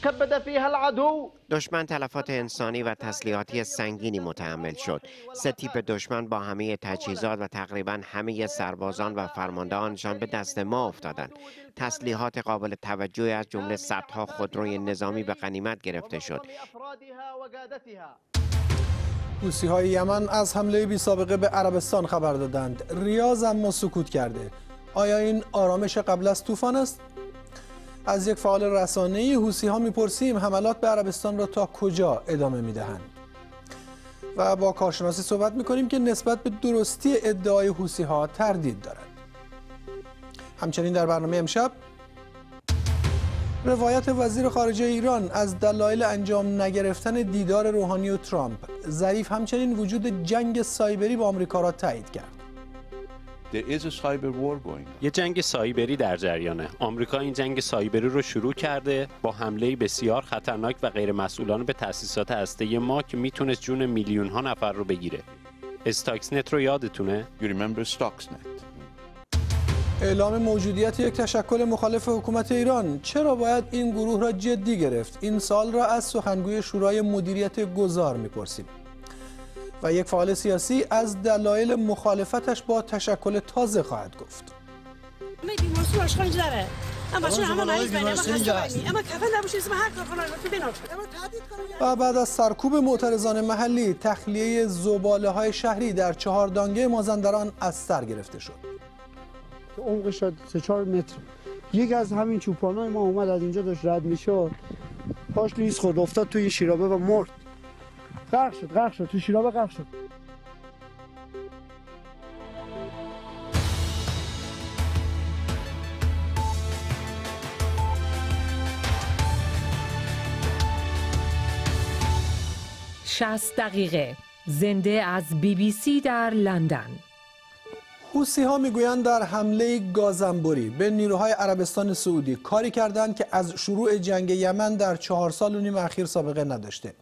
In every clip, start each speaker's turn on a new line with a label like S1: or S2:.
S1: وتكبد فيها العدو.
S2: دشمن تلفات انسانی و تسلیحاتی سنگینی متحمل شد. سه تیپ دشمن با همه تجهیزات و تقریبا همه سربازان و فرماندهانشان به دست ما افتادند. تسلیحات قابل توجهی از جمله صدها خودروی نظامی به غنیمت گرفته شد.
S3: حوسی های یمن از حمله بی سابقه به عربستان خبر دادند. ریاض اما سکوت کرده. آیا این آرامش قبل از طوفان است؟ از یک فعال رسانه‌ای حوسی ها می‌پرسیم حملات به عربستان را تا کجا ادامه می‌دهند؟ و با کارشناسی صحبت می‌کنیم که نسبت به درستی ادعای حوسی ها تردید دارد. همچنین در برنامه امشب روایت وزیر خارجه ایران از دلایل انجام نگرفتن دیدار روحانی و ترامپ ظریف همچنین وجود جنگ سایبری با آمریکا را تایید کرد.
S4: There is a cyber war going on.
S5: یه جنگ سایبری در جریانه. آمریکا این جنگ سایبری رو شروع کرده با حمله بسیار خطرناک و غیر مسئولانه به تأسیسات هسته ما که می‌تونست جون میلیون ها نفر رو بگیره. استاکس نت رو یادتونه؟
S4: You remember Stuxnet?
S3: اعلام موجودیت یک تشکل مخالف حکومت ایران چرا باید این گروه را جدی گرفت این سال را از سخنگوی شورای مدیریت گذار می‌پرسیم و یک فعال سیاسی از دلایل مخالفتش با تشکل تازه خواهد گفت. و بعد از سرکوب معترضان محلی تخلیه زباله های شهری در چهاردانگه مازندران از سر گرفته شد.
S6: عمقش شد 3 4 متر. یک از همین چوپانای ما اومد از اینجا داشت رد می‌شد. پاش لیز خورد افتاد توی شیرابه و مرد. غرق شد غرق شد. تو شیرابه غرق شد.
S7: شست دقیقه. زنده از بی بی سی در لندن.
S3: حوسی ها می‌گویند در حمله گازنبوری به نیروهای عربستان سعودی کاری کردند که از شروع جنگ یمن در چهار سال و نیم اخیر سابقه نداشته.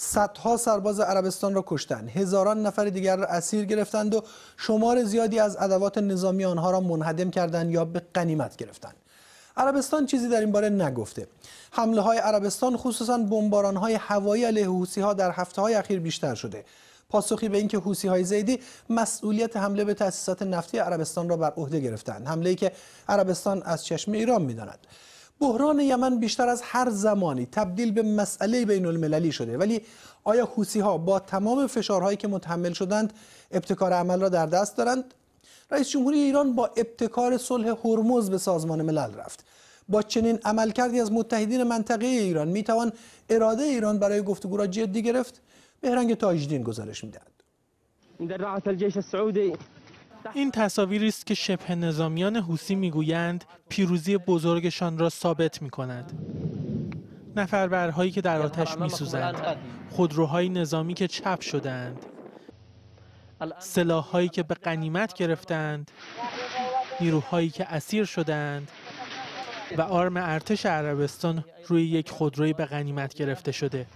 S3: صدها سرباز عربستان را کشتند. هزاران نفر دیگر را اسیر گرفتند و شمار زیادی از ادوات نظامی آنها را منهدم کردند یا به غنیمت گرفتند. عربستان چیزی در این باره نگفته. حمله های عربستان خصوصا بمباران های هوایی علیه حوسی ها در هفته های اخیر بیشتر شده. پاسخی به اینکه حوسی های زیدی مسئولیت حمله به تأسیسات نفتی عربستان را بر عهده گرفتند. حمله ای که عربستان از چشم ایران می‌داند. بحران یمن بیشتر از هر زمانی تبدیل به مسئله بین المللی شده. ولی آیا حوسی ها با تمام فشارهایی که متحمل شدند ابتکار عمل را در دست دارند؟ رئیس جمهوری ایران با ابتکار صلح هرمز به سازمان ملل رفت. با چنین عملکردی از متحدین منطقه ایران می‌توان اراده ایران برای گفتگو را جدی گرفت؟ بهرنگ تاجدین گزارش می‌دهد.
S1: درعت الجيش السعودي
S8: این تصاویری است که شبه نظامیان حوسی می‌گویند پیروزی بزرگشان را ثابت می کند. نفربرهایی که در آتش میسوزند، خودروهای نظامی که چپ شدند، سلاحهایی که به غنیمت گرفتند، نیروهایی که اسیر شدند و آرم ارتش عربستان روی یک خودروی به غنیمت گرفته شده.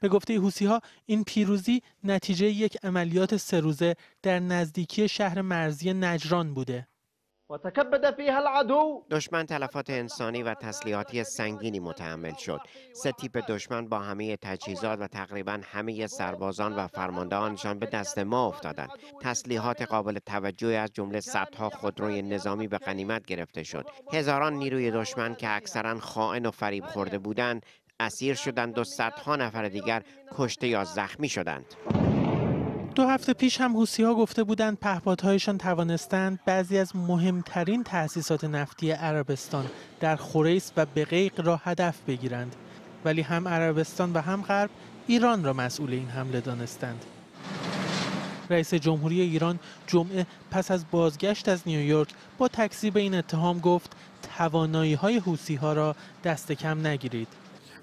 S8: به گفته حوسی ها این پیروزی نتیجه یک عملیات سه روزه در نزدیکی شهر مرزی نجران بوده.
S1: وتكبد فيها العدو.
S2: دشمن تلفات انسانی و تسلیحاتی سنگینی متحمل شد. سه تیپ دشمن با همه تجهیزات و تقریبا همه سربازان و فرماندهانشان به دست ما افتادند. تسلیحات قابل توجهی از جمله صدها خودروی نظامی به غنیمت گرفته شد. هزاران نیروی دشمن که اکثرا خائن و فریب خورده بودند اسیر شدند و صدها نفر دیگر کشته یا زخمی شدند.
S8: دو هفته پیش هم حوسی ها گفته بودند پهپادهایشان توانستند بعضی از مهمترین تأسیسات نفتی عربستان در خوریس و بقیق را هدف بگیرند. ولی هم عربستان و هم غرب ایران را مسئول این حمله دانستند. رئیس جمهوری ایران جمعه پس از بازگشت از نیویورک با تکذیب این اتهام گفت توانایی های حوسی ها را دست کم نگیرید.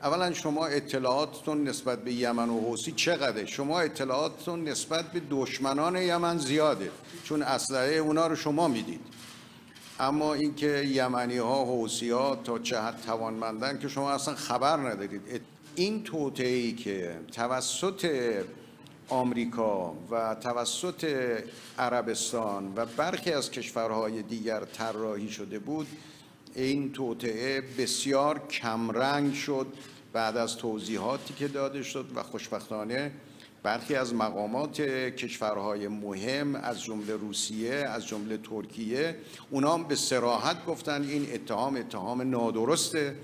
S9: اولا شما اطلاعاتتون نسبت به یمن و حوسی چقدره؟ شما اطلاعاتتون نسبت به دشمنان یمن زیاده چون اسلحه اونا رو شما می‌دید. اما اینکه یمنی ها حوسی ها تا چه حد توانمندن که شما اصلا خبر ندارید این توطئه‌ای که توسط آمریکا و توسط عربستان و برخی از کشورهای دیگر طراحی شده بود این توطئه بسیار کمرنگ شد بعد از توضیحاتی که داده شد و خوشبختانه برخی از مقامات کشورهای مهم از جمله روسیه از جمله ترکیه اونا هم به سراحت گفتن این اتهام اتهام نادرسته.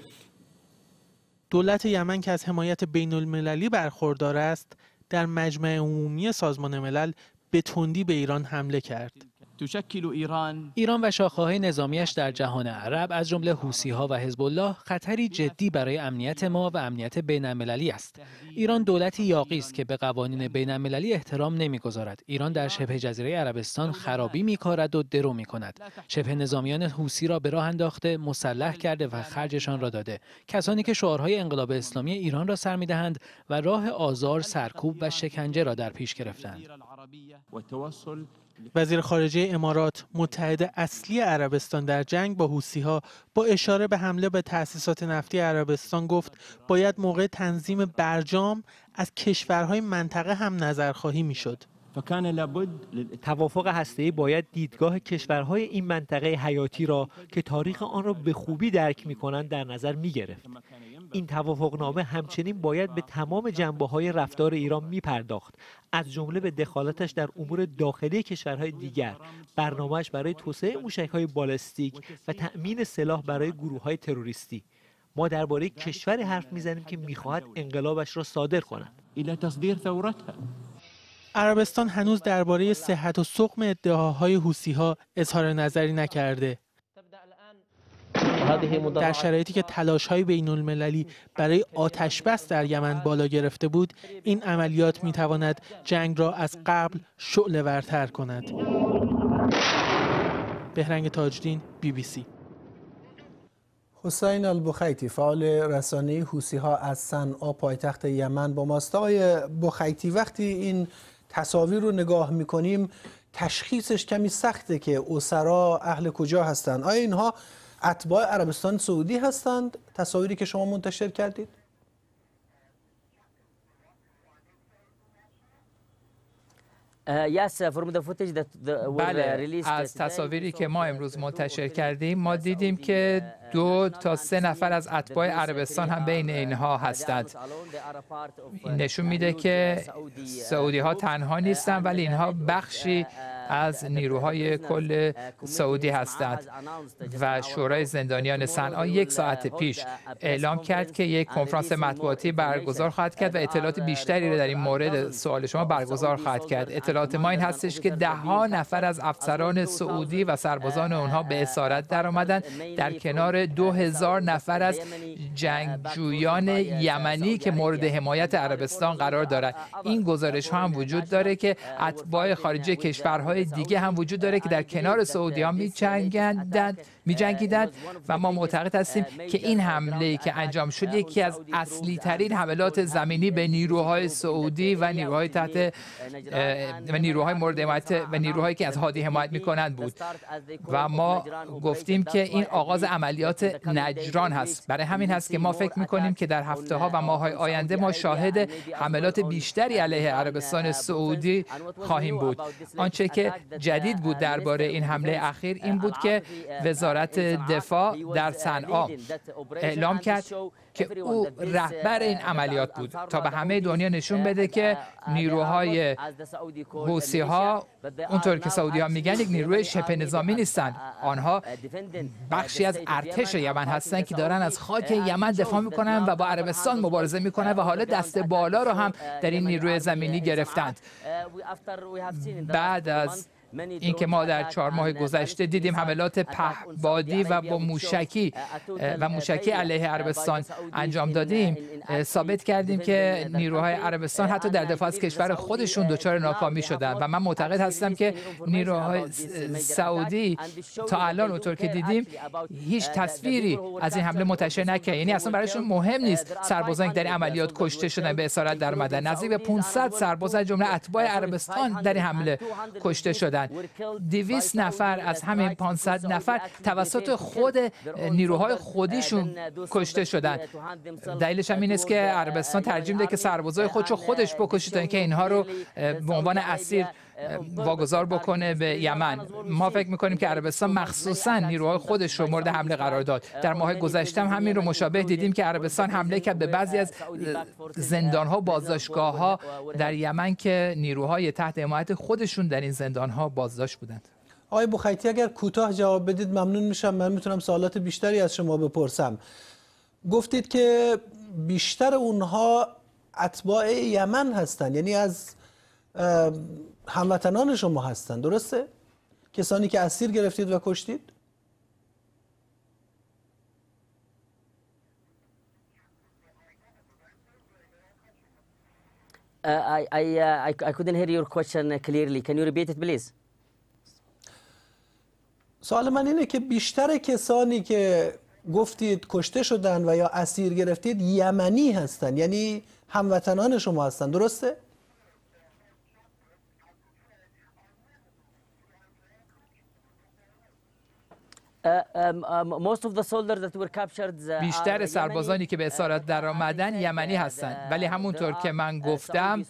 S8: دولت یمن که از حمایت بین المللی برخوردار است در مجمع عمومی سازمان ملل به تندی به ایران حمله کرد.
S10: تشکل ایران
S11: ایران و شاخه‌های نظامیش در جهان عرب از جمله حوثی‌ها و حزب الله خطری جدی برای امنیت ما و امنیت بین المللی است. ایران دولتی یاقی است که به قوانین بین المللی احترام نمی‌گذارد. ایران در شبه جزیره عربستان خرابی میکارد و درو می‌کند. شبه نظامیان حوثی را به راه انداخته، مسلح کرده و خرجشان را داده. کسانی که شعارهای انقلاب اسلامی ایران را سر می‌دهند و راه آزار، سرکوب و شکنجه را در پیش گرفتند.
S8: وزیر خارجه امارات متحد اصلی عربستان در جنگ با ها با اشاره به حمله به تأسیسات نفتی عربستان گفت باید موقع تنظیم برجام از کشورهای منطقه هم نظرخواهی می‌شد.
S12: توافق هسته‌ای باید دیدگاه کشورهای این منطقه حیاتی را که تاریخ آن را به خوبی درک می کنند در نظر می گرفت. این توافقنامه همچنین باید به تمام جنبه های رفتار ایران می پرداخت از جمله به دخالتش در امور داخلی کشورهای دیگر. برنامهش برای توسعه موشک های بالستیک و تأمین سلاح برای گروه های تروریستی. ما درباره کشوری حرف می‌زنیم که می‌خواهد انقلابش را صادر کند.
S8: عربستان هنوز درباره صحت و سقم ادعاهای ها اظهار نظری نکرده. در شرایطی که تلاش های بین المللی برای آتش بس در یمن بالا گرفته بود این عملیات می تواند جنگ را از قبل شعله ورتر کند. بهرنگ تاجدین بی بی سی.
S3: حسین البخیتی فعال رسانه حوسی ها از صنعا پایتخت یمن با ماست. آقای بخیتی وقتی این تصاویر رو نگاه می‌کنیم تشخیصش کمی سخته که اسرا اهل کجا هستند آیا اینها اتباع عربستان سعودی هستند؟ تصاویری که شما منتشر کردید؟
S13: بله از تصاویری که ما امروز منتشر کردیم ما دیدیم که دو تا سه نفر از اتباع عربستان هم بین اینها هستند نشون میده که سعودی ها تنها نیستند ولی اینها بخشی از نیروهای کل سعودی هستند و شورای زندانیان صنعا یک ساعت پیش اعلام کرد که یک کنفرانس مطبوعاتی برگزار خواهد کرد و اطلاعات بیشتری را در این مورد سوال شما برگزار خواهد کرد. اطلاعات ما این هستش که ده ها نفر از افسران سعودی و سربازان اونها به اسارت در آمدن در کنار دو هزار نفر از جنگجویان یمنی که مورد حمایت عربستان قرار دارد. این گزارش ها هم وجود داره که اتباع خارجی کشورهای دیگه هم وجود داره که در کنار سعودی ها می می جنگیدند و ما معتقد هستیم که این حمله که انجام شد یکی از اصلی ترین حملات زمینی به نیروهای سعودی و نیروهای تحت و نیروهای مورد و نیروهایی که از هادی حمایت می‌کنند بود. و ما گفتیم که این آغاز عملیات نجران هست. برای همین هست که ما فکر می‌کنیم که در هفته ها و ماه های آینده ما شاهد حملات بیشتری علیه عربستان سعودی خواهیم بود. آنچه که جدید بود درباره این حمله اخیر این بود که وزارت وزارت دفاع در صنعا اعلام کرد که او رهبر این عملیات بود. تا به همه دنیا نشون بده که نیروهای حوسی ها اونطور که سعودی ها میگن یک نیروی شبه نظامی نیستند آنها بخشی از ارتش یمن هستند که دارن از خاک یمن دفاع می‌کنن و با عربستان مبارزه می‌کنن و حالا دست بالا رو هم در این نیروی زمینی گرفتند. بعد از این که ما در چهار ماه گذشته دیدیم حملات پهبادی و با موشکی و موشکی علیه عربستان انجام دادیم. ثابت کردیم که نیروهای عربستان حتی در دفاع از کشور خودشون دچار ناکامی شدن. و من معتقد هستم که نیروهای سعودی تا الان اونطور که دیدیم هیچ تصویری از این حمله منتشر نکرد یعنی اصلا برایشون مهم نیست. سربازان در عملیات کشته شدن به اسارت در اومدن. نزدیک به 500 سرباز از جمله اتباع عربستان در این حمله کشته شدن شدن 200 نفر از همین 500 نفر توسط خود نیروهای خودیشون کشته شدن. دلیلش هم این است که عربستان ترجیح میده که سربازای خودشو خودش بکشه تا اینکه اینها رو به عنوان اسیر واگذار بکنه به یمن. ما فکر می‌کنیم که عربستان مخصوصا نیروهای خودش رو مورد حمله قرار داد. در ماه گذشته هم همین رو مشابه دیدیم که عربستان حمله کرد به بعضی از زندان ها بازداشتگاه ها در یمن که نیروهای تحت حمایت خودشون در این زندان ها بازداشت بودند.
S3: آقای بخیتی اگر کوتاه جواب بدید ممنون میشم. من می‌تونم سوالات بیشتری از شما بپرسم. گفتید که بیشتر اونها اتباع یمن هستند یعنی از هموطنان شما هستند درسته کسانی که اسیر گرفتید و کشتید
S14: Uh, I, I, uh, I, I couldn't hear your question clearly. Can you repeat it, please?
S3: سوال من اینه که بیشتر کسانی که گفتید کشته شدن و یا اسیر گرفتید یمنی هستند یعنی هموطنان شما هستند درسته؟
S13: بیشتر سربازانی که به اسارت در آمدن یمنی هستند. ولی همونطور که من گفتم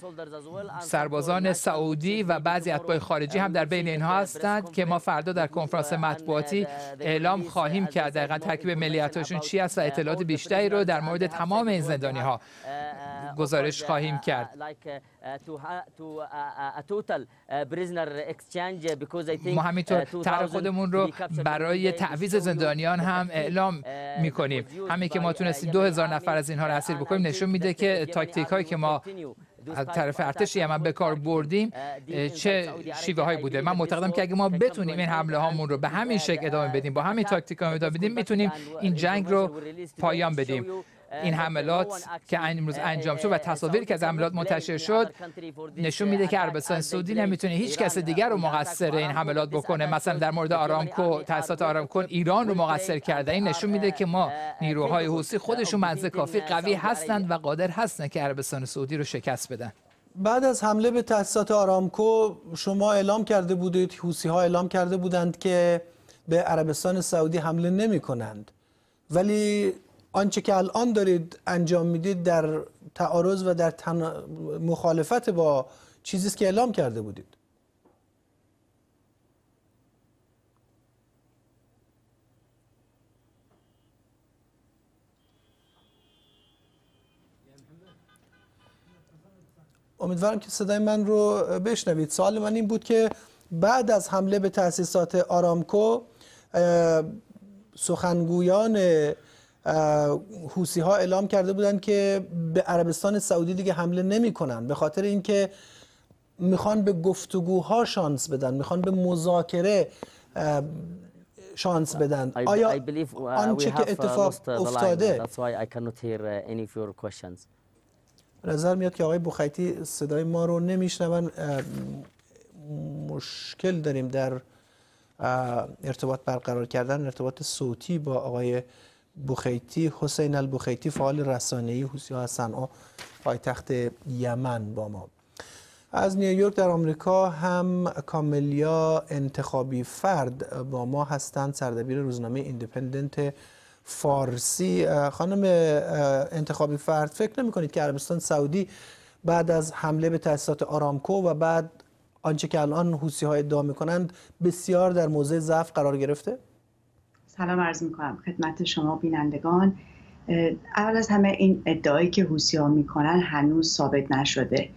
S13: سربازان سعودی و بعضی اتباع خارجی هم در بین اینها هستند که ما فردا در کنفرانس مطبوعاتی اعلام خواهیم کرد. دقیقا ترکیب ملیتاشون چی است و اطلاعات بیشتری رو در مورد تمام این زندانی ها گزارش خواهیم کرد. ما همینطور طرح خودمون رو برای تعویض زندانیان هم اعلام می‌کنیم. همین که ما تونستیم دو هزار نفر از اینها رو اسیر بکنیم نشون میده که تاکتیک هایی که ما از طرف ارتش یمن به کار بردیم چه شیوه هایی بوده. من معتقدم که اگه ما بتونیم این حمله هامون رو به همین شکل ادامه بدیم با همین تاکتیک ادامه بدیم می‌تونیم این جنگ رو پایان بدیم. این حملات که امروز انجام شد و تصاویری که از حملات منتشر شد نشون میده که عربستان سعودی نمی‌تونه هیچ کس دیگر رو مقصر این حملات بکنه. مثلا در مورد آرامکو تاسیسات آرامکو ایران رو مقصر کرده. این نشون میده که ما نیروهای حوثی خودشون منزه کافی قوی هستند و قادر هستند که عربستان سعودی رو شکست بدن.
S3: بعد از حمله به تاسیسات آرامکو شما اعلام کرده بودید حوسی ها اعلام کرده بودند که به عربستان سعودی حمله نمی کنند ولی آنچه که الان دارید انجام می‌دید در تعارض و در تن... مخالفت با چیزی که اعلام کرده بودید. امیدوارم که صدای من رو بشنوید. سوال من این بود که بعد از حمله به تأسیسات آرامکو سخنگویان حوسی ها اعلام کرده بودند که به عربستان سعودی دیگه حمله نمی کنن به خاطر اینکه می‌خوان به گفتگوها شانس بدن می‌خوان به مذاکره شانس بدن. آیا آنچه که اتفاق افتاده نظر میاد که آقای بخیتی صدای ما رو نمیشنون. مشکل داریم در ارتباط برقرار کردن ارتباط صوتی با آقای بخیتی حسین البخیتی فعال رسانه‌ای حوسی صنعا پایتخت یمن با ما. از نیویورک در آمریکا هم کاملیا انتخابی فرد با ما هستند سردبیر روزنامه ایندیپندنت فارسی. خانم انتخابی فرد فکر نمی کنید که عربستان سعودی بعد از حمله به تأسیسات آرامکو و بعد آنچه که الان حوسی ها ادعا می‌کنند بسیار در موضع ضعف قرار گرفته؟
S15: سلام عرض می‌کنم خدمت شما بینندگان. اول از همه این ادعایی که حوسی ها می‌کنن هنوز ثابت نشده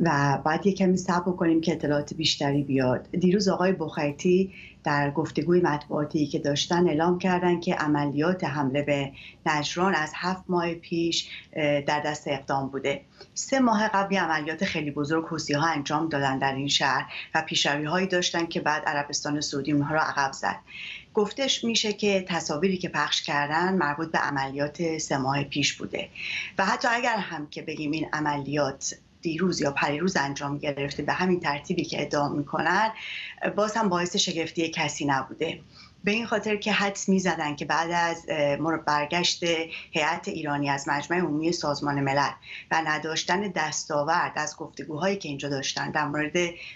S15: و باید یه کمی صبر کنیم که اطلاعات بیشتری بیاد. دیروز آقای بخیتی در گفتگوی مطبوعاتی که داشتن اعلام کردن که عملیات حمله به نجران از هفت ماه پیش در دست اقدام بوده. سه ماه قبل عملیات خیلی بزرگ حوسی ها انجام دادن در این شهر و پیشروی هایی داشتن که بعد عربستان سعودی اونها رو عقب زد. گفتش میشه که تصاویری که پخش کردن مربوط به عملیات سه ماه پیش بوده. و حتی اگر هم که بگیم این عملیات دیروز یا پریروز انجام گرفته به همین ترتیبی که ادعا می‌کنن باز هم باعث شگفتی کسی نبوده. به این خاطر که حدس می‌زدن که بعد از برگشت هیئت ایرانی از مجمع عمومی سازمان ملل و نداشتن دستاورد از گفتگوهایی که اینجا داشتن در مورد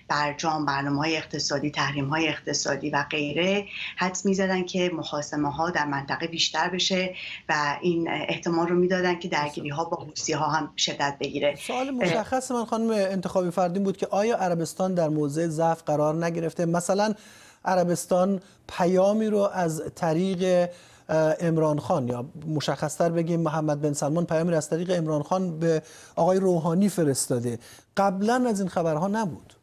S15: برجام برنامه های اقتصادی تحریم های اقتصادی و غیره حدس می‌زدن که محاسمه ها در منطقه بیشتر بشه و این احتمال رو می‌دادن که درگیری ها با حوسی ها هم شدت بگیره.
S3: سوال مشخص من خانم انتخابی فردین بود که آیا عربستان در موضع ضعف قرار نگرفته؟ مثلا عربستان پیامی رو از طریق امران خان یا مشخصتر بگیم محمد بن سلمان پیامی رو از طریق امران خان به آقای روحانی فرستاده. قبلا از این خبرها نبود.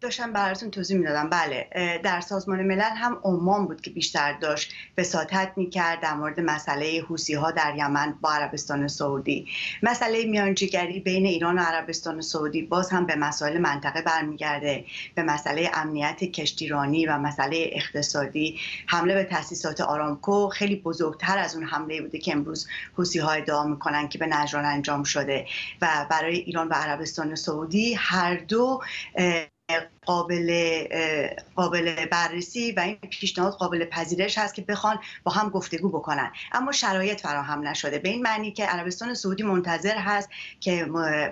S15: داشتم براتون توضیح می‌دادم. بله در سازمان ملل هم عمان بود که بیشتر داشت وساطت می‌کرد در مورد مسئله حوسی ها در یمن با عربستان سعودی. مسئله میانجیگری بین ایران و عربستان سعودی باز هم به مسائل منطقه برمیگرده. به مسئله امنیت کشتیرانی و مسئله اقتصادی حمله به تاسیسات آرامکو خیلی بزرگتر از اون حمله بوده که امروز حوسی ها ادعا می‌کنن که به نجران انجام شده. و برای ایران و عربستان سعودی هر دو قابل قابل بررسی و این پیشنهاد قابل پذیرش هست که بخوان با هم گفتگو بکنن. اما شرایط فراهم نشده. به این معنی که عربستان سعودی منتظر هست که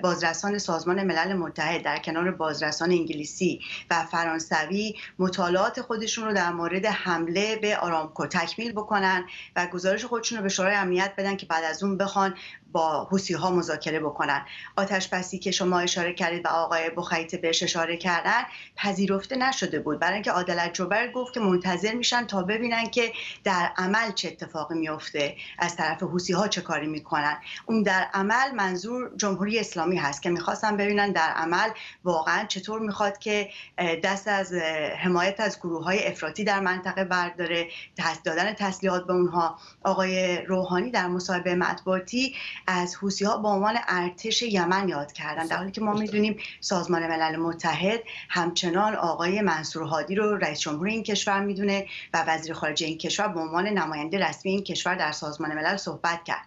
S15: بازرسان سازمان ملل متحد در کنار بازرسان انگلیسی و فرانسوی مطالعات خودشون رو در مورد حمله به آرامکو تکمیل بکنن و گزارش خودشون رو به شورای امنیت بدن که بعد از اون بخوان با حوسی ها مذاکره بکنن. آتش بسی که شما اشاره کردید و آقای بخیت بهش اشاره کردن پذیرفته نشده بود. برای اینکه عادلت جوبر گفت که منتظر میشن تا ببینن که در عمل چه اتفاقی میفته از طرف حوسی ها چه کاری می‌کنن. اون در عمل منظور جمهوری اسلامی هست که می‌خواستن ببینن در عمل واقعا چطور می‌خواد که دست از حمایت از گروه های افراطی در منطقه برداره دادن تسلیحات به اونها. آقای روحانی در مصاحبه مطبوعاتی از حوسی ها به عنوان ارتش یمن یاد کردن در حالی که ما می‌دونیم سازمان ملل متحد همچنان آقای منصور هادی رو رئیس جمهور این کشور می‌دونه و وزیر خارجه این کشور به عنوان نماینده رسمی این کشور در سازمان ملل صحبت کرد.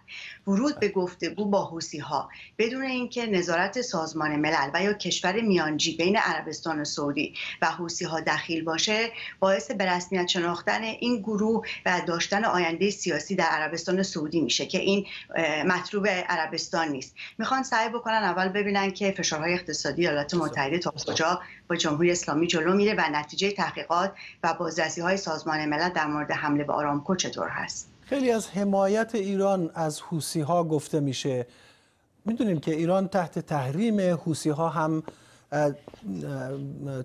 S15: ورود به گفتگو با حوسی ها بدون اینکه نظارت سازمان ملل و یا کشور میانجی بین عربستان سعودی و حوسی ها دخیل باشه باعث به رسمیت شناختن این گروه و داشتن آینده سیاسی در عربستان سعودی میشه که این مطلوب عربستان نیست. می‌خوان سعی بکنن اول ببینن که فشارهای اقتصادی ایالات متحده تا کجا با جمهوری اسلامی جلو میره و نتیجه تحقیقات و بازرسی های سازمان ملل در مورد حمله به آرامکو چطور هست.
S3: خیلی از حمایت ایران از حوسی ها گفته میشه. می‌دونیم که ایران تحت تحریم حوسی ها هم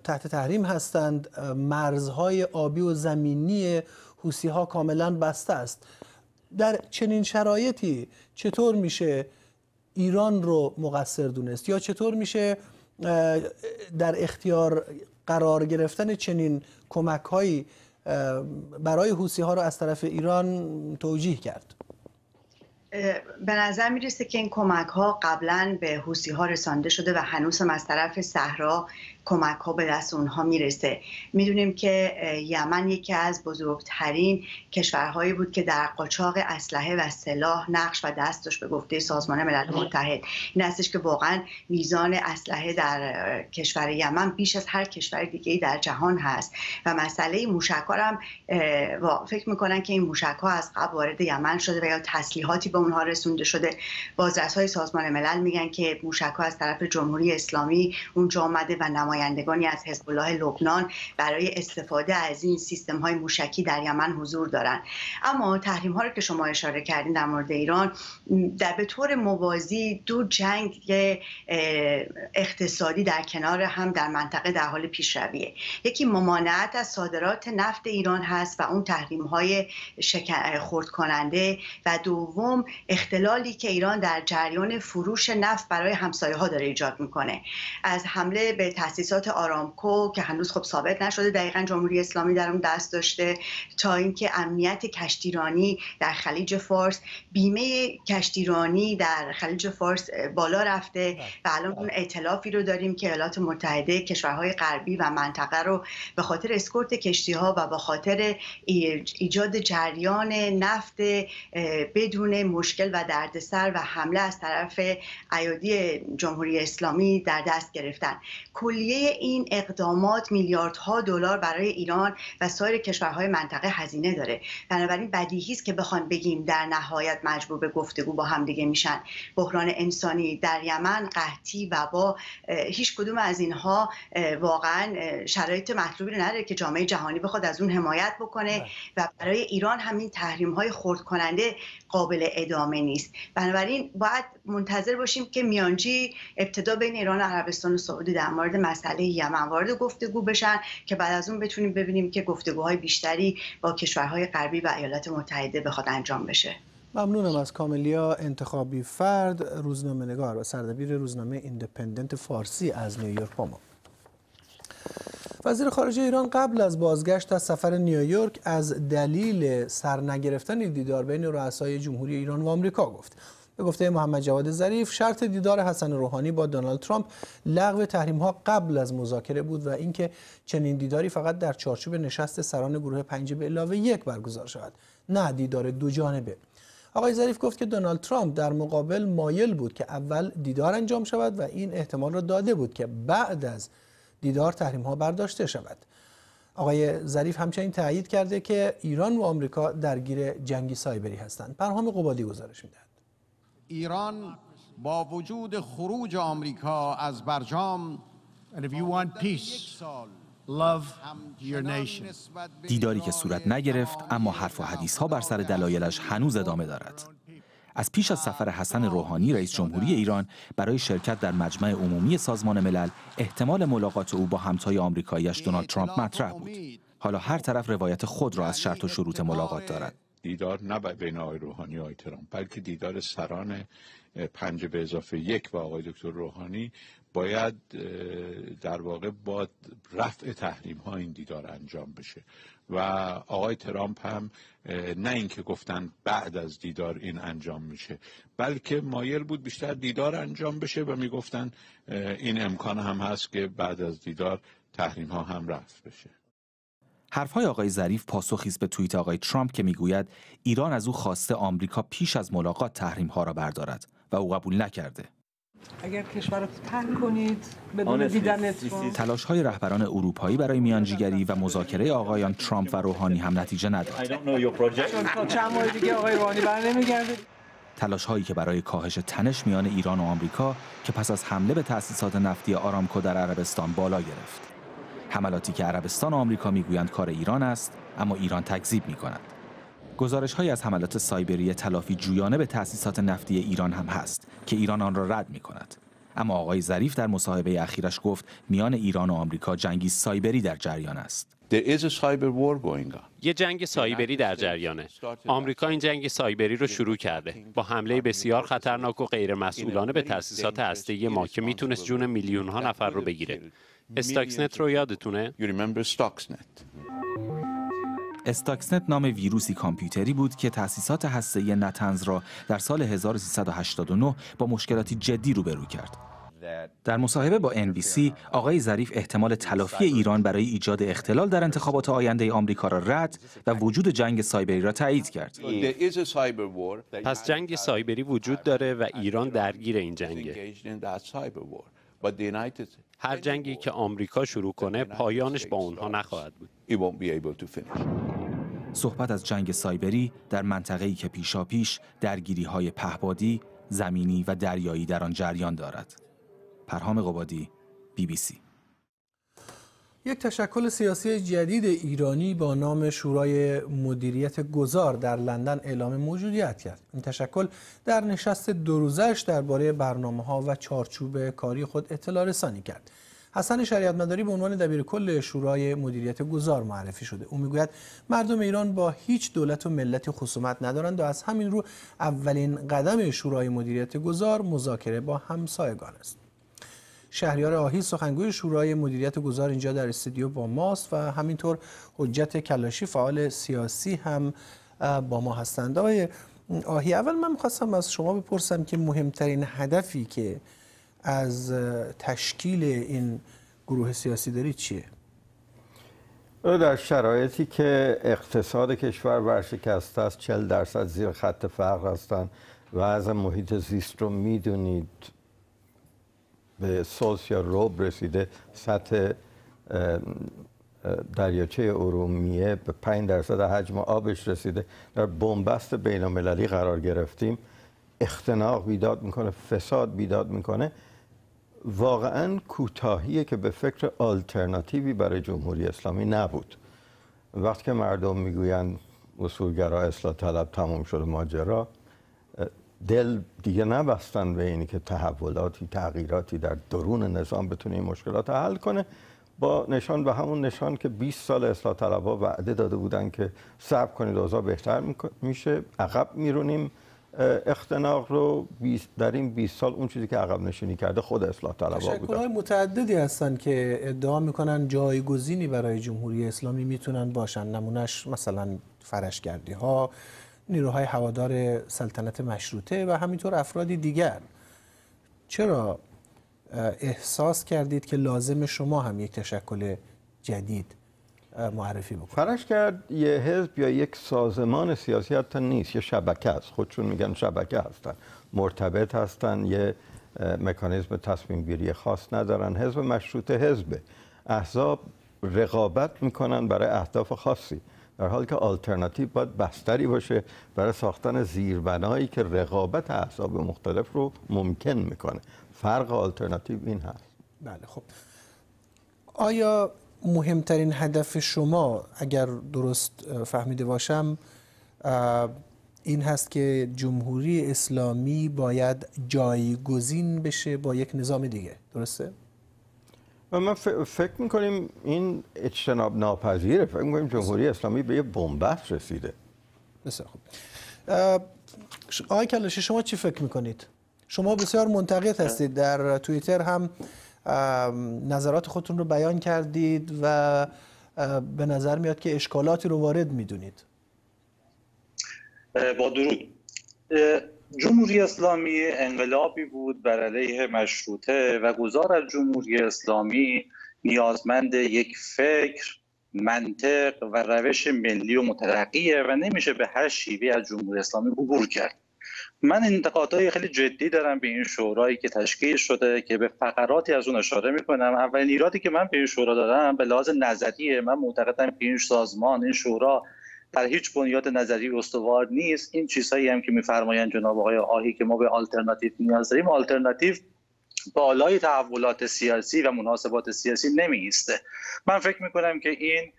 S3: تحت تحریم هستند. مرزهای آبی و زمینی حوسی ها کاملا بسته است. در چنین شرایطی چطور میشه ایران رو مقصر دونست؟ یا چطور میشه در اختیار قرار گرفتن چنین کمک هایی برای حوسی ها رو از طرف ایران توجیه کرد.
S15: به نظر می‌رسه که این کمک ها قبلا به حوسی ها رسانده شده و هنوز از طرف صحرا کمک ها به دست اونها می‌رسه. می‌دونیم که یمن یکی از بزرگترین کشورهایی بود که در قاچاق اسلحه و سلاح نقش و دست داشت به گفته سازمان ملل متحد. این هستش که واقعا میزان اسلحه در کشور یمن بیش از هر کشور دیگه در جهان هست. و مسئله موشک هم فکر می‌کنن که این موشک ها از قبل وارد یمن شده و یا تسلیحاتی به اونها رسونده شده. بازرس های سازمان ملل میگن که موشک ها از طرف جمهوری اسلامی اونجا آمده و نمایندگانی از حزب الله لبنان برای استفاده از این سیستم های موشکی در یمن حضور دارند. اما تحریم ها رو که شما اشاره کردین در مورد ایران در به طور موازی دو جنگ اقتصادی در کنار هم در منطقه در حال پیشرویه. یکی ممانعت از صادرات نفت ایران هست و اون تحریم های خرد کننده و دوم اختلالی که ایران در جریان فروش نفت برای همسایه ها داره ایجاد می‌کنه. از حمله به تاسیسات آرامکو که هنوز خب ثابت نشده دقیقا جمهوری اسلامی در اون دست داشته تا اینکه امنیت کشتیرانی در خلیج فارس بیمه کشتیرانی در خلیج فارس بالا رفته و الان اون ائتلافی رو داریم که ایالات متحده کشورهای غربی و منطقه رو به خاطر اسکورت کشتی ها و به خاطر ایجاد جریان نفت بدون مشکل و دردسر و حمله از طرف ایادی جمهوری اسلامی در دست گرفتن. کلیه این اقدامات میلیاردها دلار برای ایران و سایر کشورهای منطقه هزینه داره. بنابراین بدیهی است که بخوان بگیم در نهایت مجبور به گفتگو با هم دیگه میشن. بحران انسانی در یمن قحطی وبا هیچ کدوم از اینها واقعا شرایط مطلوبی نداره که جامعه جهانی بخواد از اون حمایت بکنه و برای ایران همین تحریم های خرد کننده قابل ادامه نیست. بنابراین باید منتظر باشیم که میانجی ابتدا بین ایران و عربستان و سعودی در مورد مسئله یمن وارد گفتگو بشن که بعد از اون بتونیم ببینیم که گفتگوهای بیشتری با کشورهای غربی و ایالات متحده بخواد انجام بشه.
S3: ممنونم از کاملیا انتخابی فرد روزنامه نگار و سردبیر روزنامه ایندیپندنت فارسی از نیویورک با وزیر خارجه ایران قبل از بازگشت از سفر نیویورک از دلیل سرنگرفتن دیدار بین رؤسای جمهوری ایران و آمریکا گفت. به گفته محمد جواد ظریف شرط دیدار حسن روحانی با دونالد ترامپ لغو تحریم ها قبل از مذاکره بود و اینکه چنین دیداری فقط در چارچوب نشست سران گروه پنج به علاوه یک برگزار شود نه دیدار دو جانبه. آقای ظریف گفت که دونالد ترامپ در مقابل مایل بود که اول دیدار انجام شود و این احتمال را داده بود که بعد از دیدار تحریم ها برداشته شود. آقای ظریف همچنین تایید کرده که ایران و آمریکا درگیر جنگی سایبری هستند. پرهام قبادی گزارش می‌دهد.
S9: ایران با وجود خروج آمریکا از برجام
S16: دیداری که صورت نگرفت اما حرف و حدیث ها بر سر دلایلش هنوز ادامه دارد. از پیش از سفر حسن روحانی رئیس جمهوری ایران برای شرکت در مجمع عمومی سازمان ملل احتمال ملاقات او با همتای آمریکاییش دونالد ترامپ مطرح بود. حالا هر طرف روایت خود را از شرط و شروط ملاقات دارد.
S4: دیدار نه بین آقای روحانی و ترامپ بلکه دیدار سران پنج به اضافه یک و آقای دکتر روحانی باید در واقع با رفع تحریم ها این دیدار انجام بشه. و آقای ترامپ هم نه اینکه گفتن بعد از دیدار این انجام میشه بلکه مایل بود بیشتر دیدار انجام بشه و می‌گفتن این امکان هم هست که بعد از دیدار تحریم ها هم رفع بشه.
S16: حرفهای آقای ظریف پاسخی است به توییت آقای ترامپ که می‌گوید ایران از او خواسته آمریکا پیش از ملاقات تحریم ها را بردارد و او قبول نکرده
S17: اگر کشور رو ترک کنید بدون دیدن
S16: تلاش های رهبران اروپایی برای میانجیگری و مذاکره آقایان ترامپ و روحانی هم نتیجه نداد.
S17: چند ماه دیگه آقای روحانی
S16: تلاش هایی که برای کاهش تنش میان ایران و آمریکا که پس از حمله به تأسیسات نفتی آرامکو در عربستان بالا گرفت. حملاتی که عربستان و آمریکا می‌گویند کار ایران است اما ایران تکذیب می کند. گزارش های از حملات سایبری تلافی جویانه به تأسیسات نفتی ایران هم هست که ایران آن را رد می کند. اما آقای ظریف در مصاحبه اخیرش گفت میان ایران و آمریکا جنگی سایبری در جریان است.
S5: یه جنگ سایبری در جریانه. آمریکا این جنگ سایبری رو شروع کرده با حمله بسیار خطرناک و غیر مسئولانه به تأسیسات هسته‌ای ما که می‌تونست جون میلیون ها نفر رو بگیره. استاکسنت رو یادتونه؟
S16: استاکسنت نام ویروسی کامپیوتری بود که تأسیسات هسته‌ای نتنز را در سال 1389 با مشکلاتی جدی روبرو کرد. در مصاحبه با NBC آقای ظریف احتمال تلافی ایران برای ایجاد اختلال در انتخابات آینده آمریکا را رد و وجود جنگ سایبری را تایید کرد.
S5: پس جنگ سایبری وجود داره و ایران درگیر این جنگه. هر جنگی که آمریکا شروع کنه پایانش با اونها نخواهد بود.
S16: صحبت از جنگ سایبری در منطقه‌ای که پیشاپیش درگیری های پهبادی، زمینی و دریایی در آن جریان دارد. پرهام قبادی، بی بی سی.
S3: یک تشکل سیاسی جدید ایرانی با نام شورای مدیریت گذار در لندن اعلام موجودیت کرد. این تشکل در نشست دو روزش درباره برنامه ها و چارچوب کاری خود اطلاع رسانی کرد. حسن شریعت مداری به عنوان دبیر کل شورای مدیریت گذار معرفی شده او می‌گوید مردم ایران با هیچ دولت و ملتی خصومت ندارند و از همین رو اولین قدم شورای مدیریت گذار مذاکره با همسایگان است شهریار آهی سخنگوی شورای مدیریت گذار اینجا در استودیو با ماست و همینطور حجت کلاشی فعال سیاسی هم با ما هستند آقای آهی اول من می‌خواستم از شما بپرسم که مهمترین هدفی که از تشکیل این گروه سیاسی داری چیه؟
S18: در شرایطی که اقتصاد کشور ورشکسته است 40 درصد زیر خط فقر هستند وضع محیط زیست رو می‌دونید به سوس یا روب رسیده سطح دریاچه ارومیه به 5 درصد حجم آبش رسیده. در بنبست بین المللی قرار گرفتیم. اختناق بیداد می‌کنه فساد بیداد می‌کنه. واقعا کوتاهیه که به فکر آلترناتیوی برای جمهوری اسلامی نبود. وقتی که مردم می‌گویند اصولگرا اصلاح طلب تمام شده ماجرا. دل دیگه نبستن به اینی که تحولاتی تغییراتی در درون نظام بتونه این مشکلات حل کنه. با نشان به همون نشان که 20 سال اصلاح طلبها وعده داده بودن که صبر کنید اوضاع بهتر میشه. عقب میرونیم. اختناق رو در این 20 سال اون چیزی که عقب نشینی کرده خود اصلاح طلبها بودن
S3: متعددی هستن که ادعا می‌کنن جایگزینی برای جمهوری اسلامی می‌تونن باشن. نمونهش مثلا فرشگردی ها نیروهای هوادار سلطنت مشروطه و همینطور افرادی دیگر. چرا احساس کردید که لازم شما هم یک تشکل جدید معرفی بکنید؟
S18: فرش کرد یه حزب یا یک سازمان سیاسی حتی نیست یه شبکه است. خودشون میگن شبکه هستن مرتبط هستن یه مکانیزم تصمیم گیری خاص ندارن. حزب مشروطه حزبه احزاب رقابت می‌کنن برای اهداف خاصی. در حالی که آلترناتیو باید بستری باشه برای ساختن زیربنایی که رقابت احزاب مختلف رو ممکن می‌کنه. فرق آلترناتیو این هست.
S3: بله خب. آیا مهمترین هدف شما اگر درست فهمیده باشم این هست که جمهوری اسلامی باید جایگزین بشه با یک نظام دیگه درسته؟
S18: ما فکر می‌کنیم این اجتناب ناپذیره. فکر می‌کنیم جمهوری اسلامی به یه بنبست رسیده.
S3: بسیار خوب. آقای کلاشی شما چی فکر می‌کنید؟ شما بسیار منتقد هستید. در توییتر هم نظرات خودتون رو بیان کردید و به نظر میاد که اشکالاتی رو وارد می‌دونید.
S19: با درود. جمهوری اسلامی انقلابی بود بر علیه مشروطه و گذار از جمهوری اسلامی نیازمند یک فکر منطق و روش ملی و مترقیه و نمیشه به هر شیوه از جمهوری اسلامی عبور کرد. من انتقادهای خیلی جدی دارم به این شورایی که تشکیل شده که به فقراتی از اون اشاره می‌کنم. اولین ایرادی که من به این شورا دارم به لحاظ نظریه من معتقدم که این سازمان این شورا در هیچ بنیاد نظری استوار نیست. این چیزهایی هم که میفرمایند جناب آقای آهی که ما به آلترناتیو نیاز داریم آلترناتیو بالای تحولات سیاسی و مناسبات سیاسی نمیسته من فکر می‌کنم که این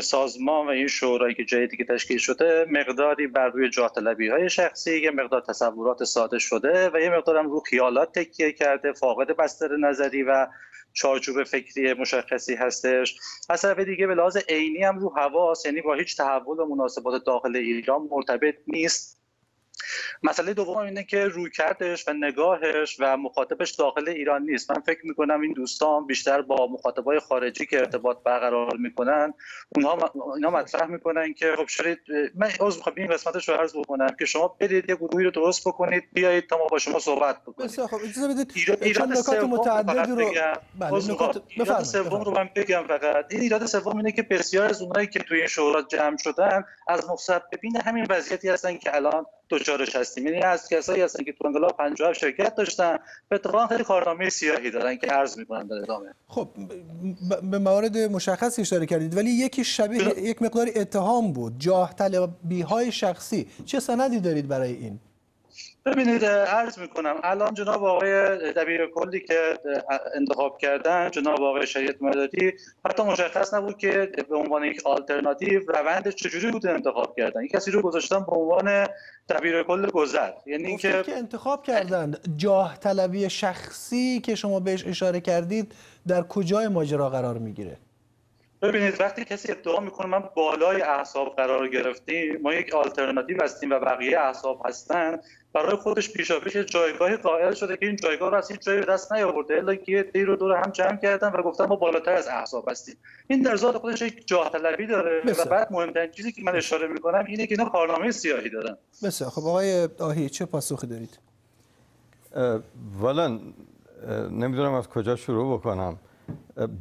S19: سازمان و این شورایی که جدیدی که تشکیل شده مقداری بر روی جاه طلبی های شخصی یه مقدار تصورات ساده شده و یه مقدار هم رو خیالات تکیه کرده فاقد بستر نظری و چارچوب فکری مشخصی هستش. از طرف دیگه به لحاظ عینی هم رو حواس یعنی با هیچ تحول و مناسبات داخل ایران مرتبط نیست. مسئله دوم اینه که روی کردش و نگاهش و مخاطبش داخل ایران نیست. من فکر می‌کنم این دوستان بیشتر با مخاطبای خارجی که ارتباط برقرار می‌کنن اونها اینا مطرح می‌کنن که خب شرید من عذر می‌خوام این قسمتش رو عرض بکنم که شما برید یه گروهی رو درست بکنید بیایید تا ما با شما صحبت بکنیم.
S3: بسیار خب اجازه بدید ایران نکات رو
S19: بله نکات ایراد سوم رو من بگم فقط. این ایراد سوم اینه که بسیار از اونایی که توی این شورا جمع شدن از مسببین همین وضعیتی هستن که الان دچارش هستیم. یعنی از کسایی هستن که تو انقلاب 57 شرکت داشتن. به اتفاق خیلی کارنامه سیاهی دارن که عرض می‌کنم در ادامه.
S3: خب به موارد مشخصی اشاره کردید ولی یکی شبیه یک مقدار اتهام بود. جاه طلبی های شخصی. چه سندی دارید برای این؟
S19: ببینید عرض می‌کنم الان جناب آقای دبیر کلی که انتخاب کردن جناب آقای شهید مدادی حتی مشخص نبود که به عنوان یک آلترناتیو روند چجوری بود انتخاب کردن. کسی رو گذاشتن به عنوان دبیر کل گذر.
S3: یعنی اینکه که انتخاب کردن. جاه طلبی شخصی که شما بهش اشاره کردید در کجای ماجرا قرار می‌گیره؟
S19: ببینید وقتی کسی ادعا می‌کنه من بالای احساب قرار گرفتیم ما یک آلترناتیو هستیم و بقیه احساب هستن برای خودش پیشاپیش جایگاهی قائل شده که این جایگاه رو از هیچ جایی دست نیاورده. الا که دی رو دور هم جمع کردن و گفتن ما بالاتر از احساب هستیم. این در ذات خودش یک جاه طلبی داره بسیار. و بعد مهمترین چیزی که من اشاره می‌کنم اینه که اینا کارنامه سیاهی دارن.
S3: بسیار. خب آقای آهی چه پاسخی دارید؟
S18: والا نمی‌دونم از کجا شروع بکنم.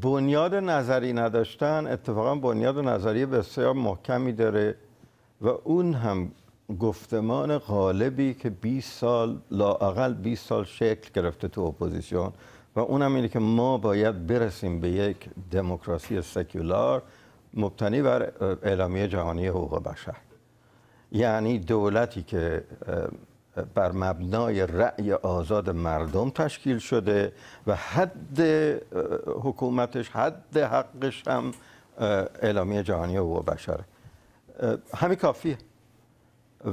S18: بنیاد نظری نداشتن اتفاقا بنیاد نظری بسیار محکمی داره و اون هم گفتمان غالبی که 20 سال لااقل 20 سال شکل گرفته تو اپوزیسیون و اونم اینه که ما باید برسیم به یک دموکراسی سکولار مبتنی بر اعلامیه جهانی حقوق بشر. یعنی دولتی که بر مبنای رأی آزاد مردم تشکیل شده و حد حکومتش حد حقش هم اعلامیه جهانی حقوق بشره. همین کافیه.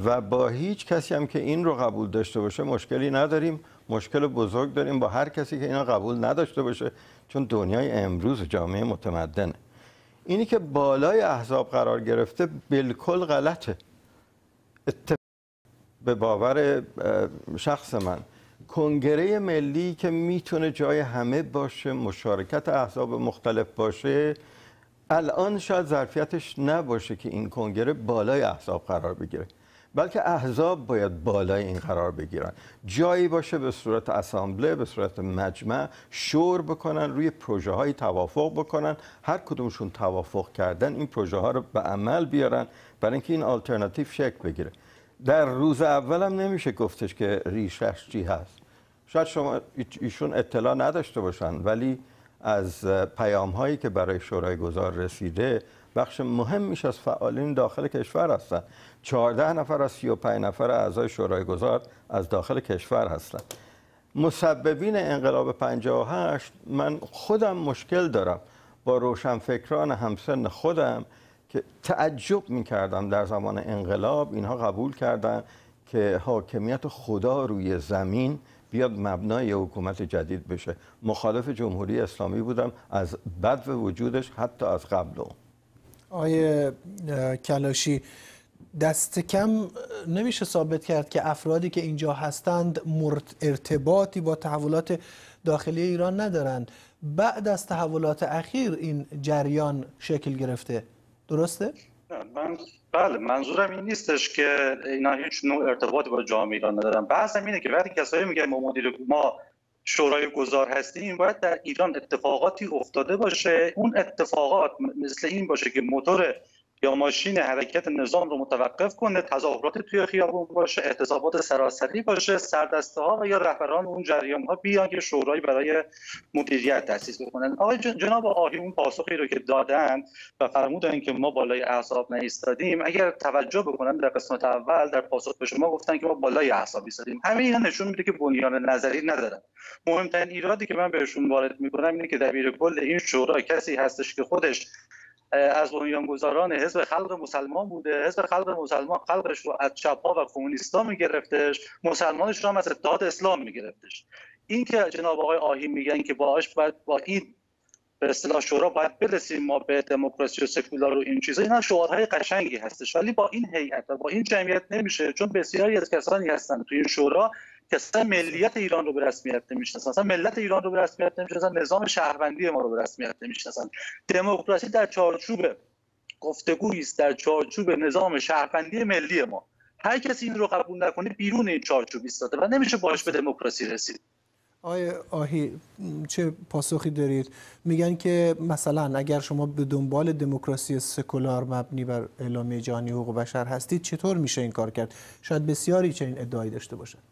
S18: و با هیچ کسی هم که این رو قبول داشته باشه مشکلی نداریم. مشکل بزرگ داریم با هر کسی که اینا قبول نداشته باشه چون دنیای امروز جامعه متمدنه. اینی که بالای احزاب قرار گرفته بالکل غلطه. به باور شخص من. کنگره ملی که می‌تونه جای همه باشه مشارکت احزاب مختلف باشه الان شاید ظرفیتش نباشه که این کنگره بالای احزاب قرار بگیره. بلکه احزاب باید بالای این قرار بگیرن. جایی باشه به صورت اسامبله به صورت مجمع شور بکنن روی پروژه های توافق بکنن. هر کدومشون توافق کردن این پروژه ها رو به عمل بیارن برای اینکه این آلترناتیو شکل بگیره. در روز اول هم نمیشه گفتش که ریشش چی هست. شاید شما ایشون اطلاع نداشته باشن ولی از پیام هایی که برای شورای گذار رسیده بخش مهمیش از فعالین داخل کشور هستند 14 نفر از 35 نفر اعضای شورای گذار از داخل کشور هستند مسببین انقلاب 58 من خودم مشکل دارم. با روشنفکران همسن خودم که تعجب می‌کردم در زمان انقلاب اینها قبول کردن که حاکمیت خدا روی زمین بیاد مبنای حکومت جدید بشه. مخالف جمهوری اسلامی بودم از بد وجودش حتی از قبل
S3: آیه کلاشی دست کم نمیشه ثابت کرد که افرادی که اینجا هستند ارتباطی با تحولات داخلی ایران ندارند. بعد از تحولات اخیر این جریان شکل گرفته. درسته؟
S19: من بله منظورم این نیستش که اینا هیچ نوع ارتباطی با جامعه ایران ندارن بحث اینه که وقتی کسایی میگن ما مدیر ما شورای گذار هستیم باید در ایران اتفاقاتی افتاده باشه اون اتفاقات مثل این باشه که موتور یا ماشین حرکت نظام رو متوقف کنه تظاهرات توی خیابون باشه اعتصابات سراسری باشه سردسته ها و یا رهبران اون جریان ها بیان که شورای برای مدیریت تاسیس بکنن. آقای جناب آهی اون پاسخی رو که دادن و فرمودن که ما بالای اعصاب نایستادیم اگر توجه بکنن در قسمت اول در پاسخ به شما گفتن که ما بالای اعصاب ایستادیم همه اینا نشون میده که بنیان نظری ندارن. مهمترین ایرادی که من بهشون وارد می‌کنم اینه که دبیر کل این شورا کسی هستش که خودش از بنیانگذاران حزب خلق مسلمان بوده. حزب خلق مسلمان خلقش رو از چپا و کمونیستا میگرفتش. مسلمانش رو هم از اتحاد اسلام میگرفتش. این که جناب آقای آهی میگن که باهاش باید با این به اصطلاح شورا باید برسیم ما به دموکراسی و سکولار و این چیزا اینا شعارهای قشنگی هستش. ولی با این هیئت و با این جمعیت نمیشه چون بسیاری از کسانی هستن تو این شورا اصلا ملیت ایران رو به رسمیت نمی‌شناسن. اصلا ملت ایران رو به رسمیت نمی‌شناسن. نظام شهروندی ما رو به رسمیت نمی‌شناسن. دموکراسی در چارچوب گفتگویی است در چارچوب نظام شهروندی ملی ما. هر کسی این رو قبول نکنه بیرون این چارچوب ایستاده و نمیشه باش به دموکراسی رسید.
S3: آیا آهی چه پاسخی دارید؟ میگن که مثلا اگر شما به دنبال دموکراسی سکولار مبنی بر اعلامیه جهانی حقوق بشر هستید چطور میشه این کار کرد؟ شاید بسیاری چنین ادعایی داشته باشند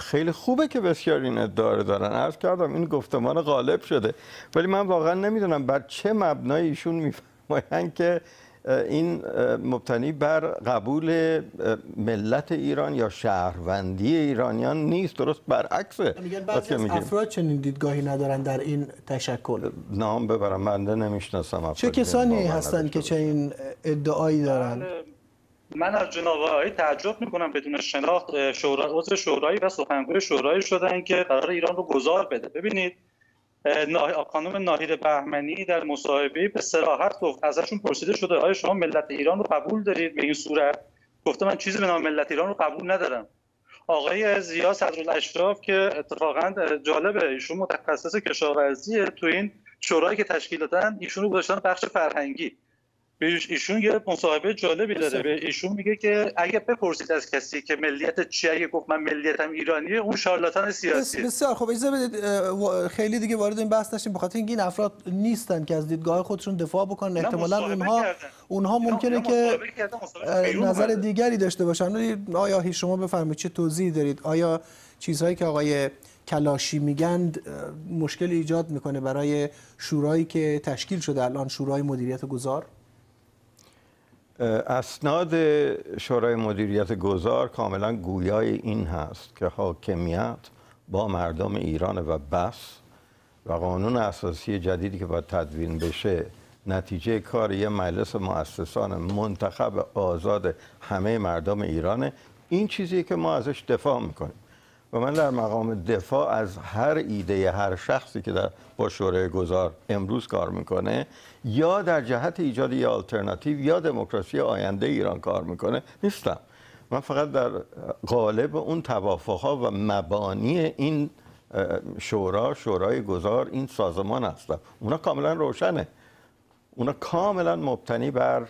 S18: خیلی خوبه که بسیار این ادعا دارن. عرض کردم این گفتمان غالب شده. ولی من واقعا نمی‌دونم بر چه مبنای ایشون میفرمایند که این مبتنی بر قبول ملت ایران یا شهروندی ایرانیان نیست. درست برعکسه
S3: میگن بعضی از افراد چنین دیدگاهی ندارن در این تشکل.
S18: نام ببرم بنده نمی‌شناسم
S3: چه کسانی هستند که چنین ادعایی دارن
S19: من از جناب آقای تعجب می‌کنم بدون شناخت شورا عضو شورایی و سخنگوی شورایی شدن که قرار ایران رو گذار بده. ببینید خانم ناهید بهمنی در مصاحبه به صراحت گفت ازشون پرسیده شده آیا شما ملت ایران رو قبول دارید؟ به این صورت گفته من چیزی به نام ملت ایران رو قبول ندارم. آقای زیا صدرالاشراف که اتفاقا جالبه ایشون متخصص کشاورزی تو این شورایی که تشکیل دادن ایشون رو گذاشتن بخش فرهنگی. ایشون یه مصاحبه جالبی داره. به ایشون میگه که اگه بپرسید از کسی که ملیت چیه اگه گفت من ملیتم ایرانیه اون شارلاتان سیاسی.
S3: بسیار خب اجازه بدید خیلی دیگه وارد این بحث نشیم. بخاطر اینکه این افراد نیستن که از دیدگاه خودشون دفاع بکنن. احتمالاً اونها اونها ممکنه که نظر دیگری داشته باشن. آیا شما بفرمایید چه توضیحی دارید؟ آیا چیزهایی که آقای کلاشی میگند مشکل ایجاد می‌کنه برای شورایی که تشکیل شده الان شورای مدیریت گذار؟
S18: اسناد شورای مدیریت گذار کاملا گویای این هست که حاکمیت با مردم ایران و بس و قانون اساسی جدیدی که باید تدوین بشه نتیجه کار یه مجلس مؤسسان منتخب آزاد همه مردم ایرانه. این چیزی که ما ازش دفاع می‌کنیم. و من در مقام دفاع از هر ایده هر شخصی که در با شورای گذار امروز کار می‌کنه یا در جهت ایجاد یه آلترناتیو یا دموکراسی آینده ایران کار می‌کنه نیستم. من فقط در قالب اون توافقها و مبانی این شورا شورای گذار این سازمان هستم. اونا کاملا روشنه. اونا کاملا مبتنی بر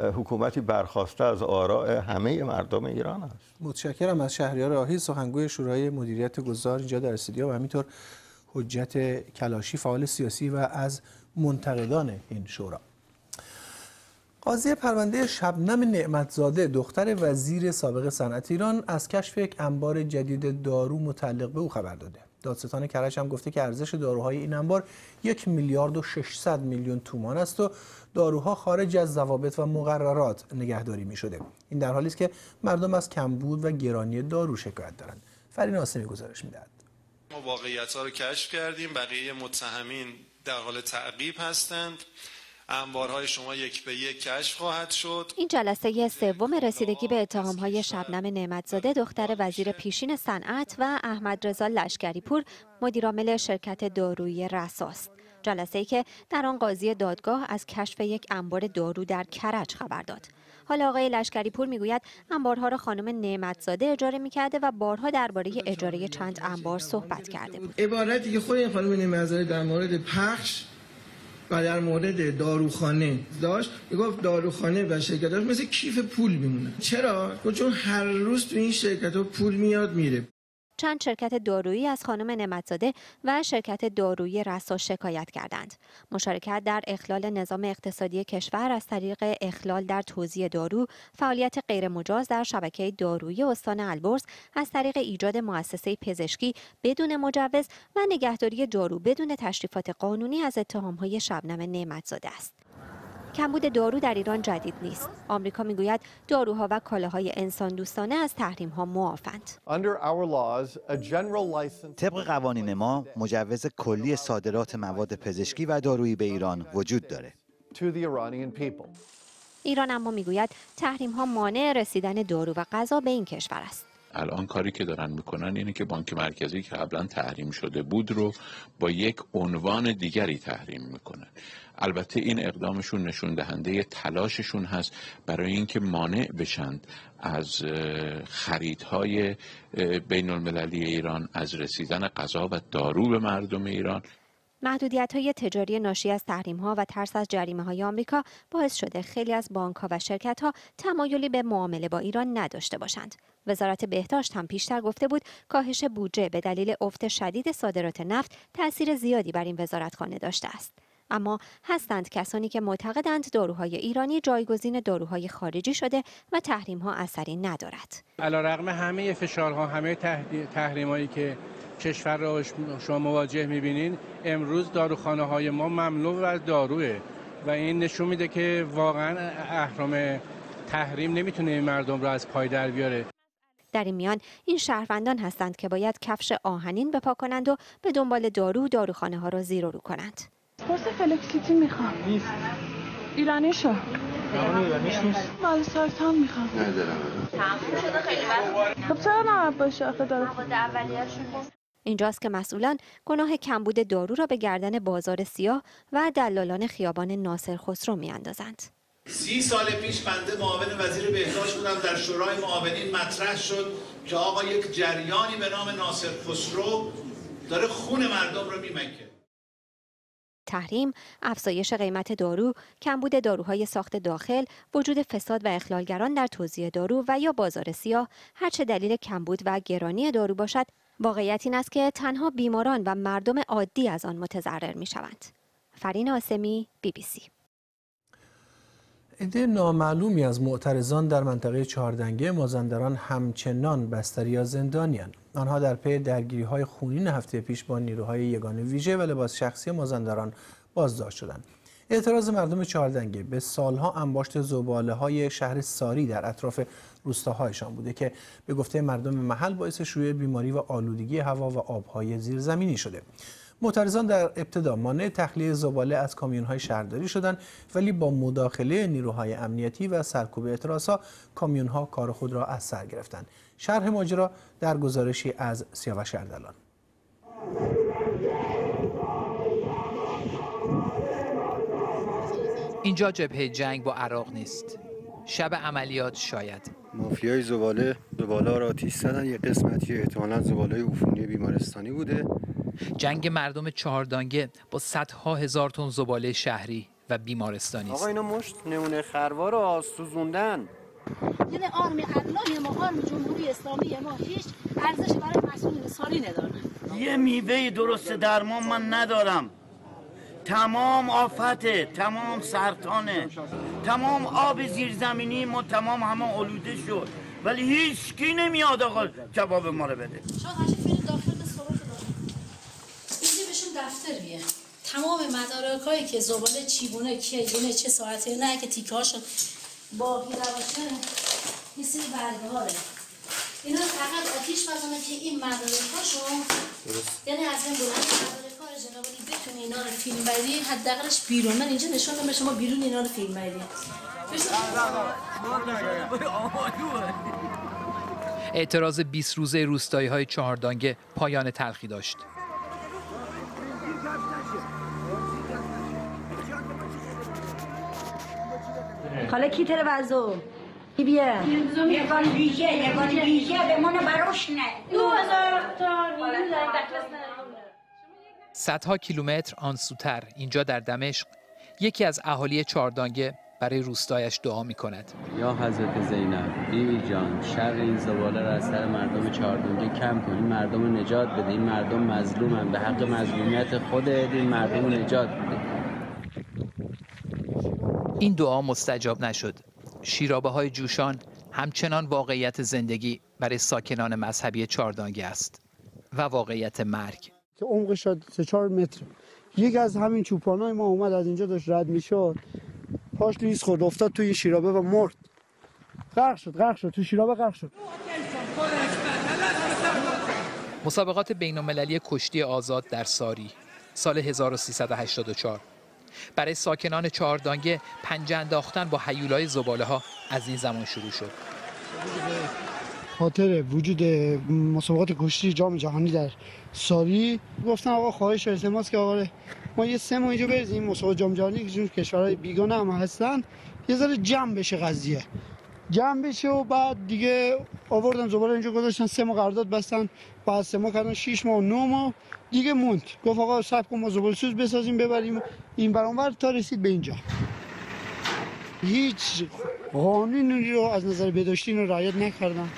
S18: حکومتی برخواسته از آراء همه مردم ایران است.
S3: متشکرم از شهریار راهی. سخنگوی شورای مدیریت گذار اینجا در استودیو و همینطور حجت کلاشی فعال سیاسی و از منتقدان این شورا. قاضی پرونده شبنم نعمتزاده دختر وزیر سابق صنعت ایران از کشف یک انبار جدید دارو متعلق به او خبر داده. دادستان کرج هم گفته که ارزش داروهای این انبار یک میلیارد و 600 میلیون تومان است و داروها خارج از ضوابط و مقررات نگهداری می شده این در حالی است که مردم از کمبود و گرانی دارو شکایت دارند. فرین آسمی گزارش می‌دهد.
S20: ما واقعیت ها رو کشف کردیم. بقیه متهمین در حال تعقیب هستند. انبارهای شما یک به یک کشف خواهد شد.
S21: این جلسه سوم رسیدگی به اتهامهای شبنم نعمتزاده دختر وزیر پیشین صنعت و احمد رضا لشکری پور مدیرعامل شرکت دارویی رساست. جلسه ای که در آن قاضی دادگاه از کشف یک انبار دارو در کرج خبر داد. حالا آقای لشکری پور می‌گوید انبارها را خانم نعمتزاده اجاره می‌کرده و بارها درباره اجاره چند انبار صحبت کرده بود.
S22: عبارتی که خود خانم نعمتزاده در مورد پخش و در مورد داروخانه داشت می‌گفت داروخانه و شرکتاش مثل کیف پول میمونه. چرا؟ چون هر روز تو این شرکت ها پول میاد میره.
S21: چند شرکت دارویی از خانم نعمتزاده و شرکت دارویی رسا شکایت کردند. مشارکت در اخلال نظام اقتصادی کشور از طریق اخلال در توزیع دارو، فعالیت غیرمجاز در شبکه دارویی استان البرز از طریق ایجاد مؤسسه پزشکی بدون مجوز و نگهداری دارو بدون تشریفات قانونی از اتهامهای شبنم نعمتزاده است. کمبود دارو در ایران جدید نیست. آمریکا می‌گوید داروها و کالاهای انسان دوستانه از تحریم ها معافند.
S23: طبق قوانین ما مجوز کلی صادرات مواد پزشکی و دارویی به ایران وجود داره.
S21: ایران اما می‌گوید تحریم ها مانع رسیدن دارو و غذا به این کشور است.
S4: الان کاری که دارن می‌کنن اینه که بانک مرکزی که قبلا تحریم شده بود رو با یک عنوان دیگری تحریم می‌کنن البته این اقدامشون نشون دهنده تلاششون هست برای اینکه مانع بشند از خریدهای بین المللی ایران از رسیدن غذا و دارو به مردم ایران
S21: محدودیت های تجاری ناشی از تحریم ها و ترس از جریمه های آمریکا باعث شده خیلی از بانک ها و شرکت ها تمایلی به معامله با ایران نداشته باشند. وزارت بهداشت هم پیشتر گفته بود کاهش بودجه به دلیل افت شدید صادرات نفت تاثیر زیادی بر این وزارتخانه داشته است. اما هستند کسانی که معتقدند داروهای ایرانی جایگزین داروهای خارجی شده و تحریم ها اثری ندارد.
S24: علیرغم همه فشارها همه تحریمایی که کشور را شما مواجه می‌بینین امروز داروخانه های ما مملو از داروه و این نشون میده که واقعا اهرام تحریم نمی‌تونه این مردم را از پای در بیاره
S21: در این میان این شهروندان هستند که باید کفش آهنین بپا کنند و به دنبال دارو داروخانه ها را زیر و رو کنند
S25: قرص فلکسیتی می‌خوام. نیست. ایرانی شو. ایرانیش نیست. مال سایتان می‌خوام.
S26: ندارم.
S25: تموم شده خیلی وقت. خب چرا باشه آخه داره؟
S21: اینجاست که مسئولان گناه کمبود دارو را به گردن بازار سیاه و دلالان خیابان ناصر خسرو میاندازند.
S27: سی سال پیش بنده معاون وزیر بهداشت بودم در شورای معاونین مطرح شد که آقا یک جریانی به نام ناصر خسرو داره خون مردم رو میمکه.
S21: تحریم، افزایش قیمت دارو، کمبود داروهای ساخت داخل، وجود فساد و اخلالگران در توزیع دارو و یا بازار سیاه هرچه دلیل کمبود و گرانی دارو باشد واقعیت این است که تنها بیماران و مردم عادی از آن متضرر می شوند. فرین آسمی بی بی سی
S3: عده نامعلومی از معترضان در منطقه چهاردنگه مازندران همچنان بستری یا زندانیان آنها در پی درگیری های خونین هفته پیش با نیروهای یگان ویژه و لباس شخصی مازندران بازداشت شدند. اعتراض مردم چهاردنگه به سالها انباشت زباله های شهر ساری در اطراف روستاهایشان بوده که به گفته مردم محل باعث شیوع بیماری و آلودگی هوا و آبهای زیرزمینی شده. معترضان در ابتدا مانع تخلیه زباله از کامیون‌های شهرداری شدند ولی با مداخله نیروهای امنیتی و سرکوب اعتراضها کامیون‌ها کار خود را از سر گرفتند. شرح ماجرا در گزارشی از سیاوش اردلان.
S28: اینجا جبهه جنگ با عراق نیست. شب عملیات شاید.
S27: مافیای زباله زباله را آتیش زدن یه قسمتی احتمالا زباله عفونی بیمارستانی بوده.
S28: جنگ مردم چهاردانگه با صدها هزار تن زباله شهری و بیمارستانی است.
S29: آقا اینا مشت نمونه خروار رو سوزوندن
S30: یعنی آرمی الله ما آرمی جمهوری اسلامی ما هیچ ارزش برای مسئولین سالی نداره
S22: یه میوه درست درمان من ندارم. تمام آفته تمام سرطانه. تمام آب زیرزمینی ما تمام همه آلوده شد. ولی هیچ کی نمیاد آقا کباب ما رو بده.
S30: دفتر بیه تمام مدارک هایی که زباله چیبونه که یعنی چه ساعته نه که تیکه هاشو با باشه یه سری برگه هاره اینا فقط آتیش بزنه که این مدارک هاشو یعنی از این بلند مدارک ها جنابالی بتونه اینا رو فیلم بردی حداقلش بیرون. من اینجا نشون به شما بیرون اینا رو فیلم بردی
S28: اعتراض 20 روزه روستایی های چهاردانگه پایان تلخی داشت.
S30: حالا کی تلویزیون کی بیه؟
S31: یگان ویژه یگان ویژه. بمونه براش نه
S30: دو هزار تا
S28: صدها کیلومتر آن سوتر اینجا در دمشق. یکی از اهالی چهاردانگه برای روستایش دعا می کند
S32: یا حضرت زینب بیوی جان شر این زباله را از سر مردم چهاردانگه کم کن. این مردم رو نجات بده. این مردم مظلومن. به حق مظلومیت خود این مردم رو نجات بده.
S28: این دعا مستجاب نشد. شیرابه های جوشان همچنان واقعیت زندگی برای ساکنان مذهبی چاردانگه است و واقعیت مرگ.
S26: که عمقش شد 3 4 متر. یکی از همین چوپانای ما اومد از اینجا داشت رد می‌شد. پاش لیز خورد افتاد توی شیرابه و مرد. غرق شد غرق شد تو شیرابه غرق شد.
S28: مسابقات بین المللی کشتی آزاد در ساری سال 1384 برای ساکنان چهاردانگه پنجه انداختن با حیولای زباله ها از این زمان شروع شد.
S26: خاطر وجود مسابقات کشتی جام جهانی در ساری گفتن آقا خواهش التماس که آقا ما یه سه ماه اینجا بریزیم مسابقات جام جهانی که کشورهای بیگانه هم هستن یه ذره جمع بشه قضیه. جمع بشه و بعد دیگه آوردن زباله اینجا گذاشتن سه ماه قرارداد بستن بعد سه ماه کردن 6 ماه و 9 ماه دیگه موند. گفت آقا صبر کن ما زباله سوز بسازیم ببریم این برانور تا رسید به اینجا. هیچ قانونی رو از نظر بهداشتی رو رعایت نکردن.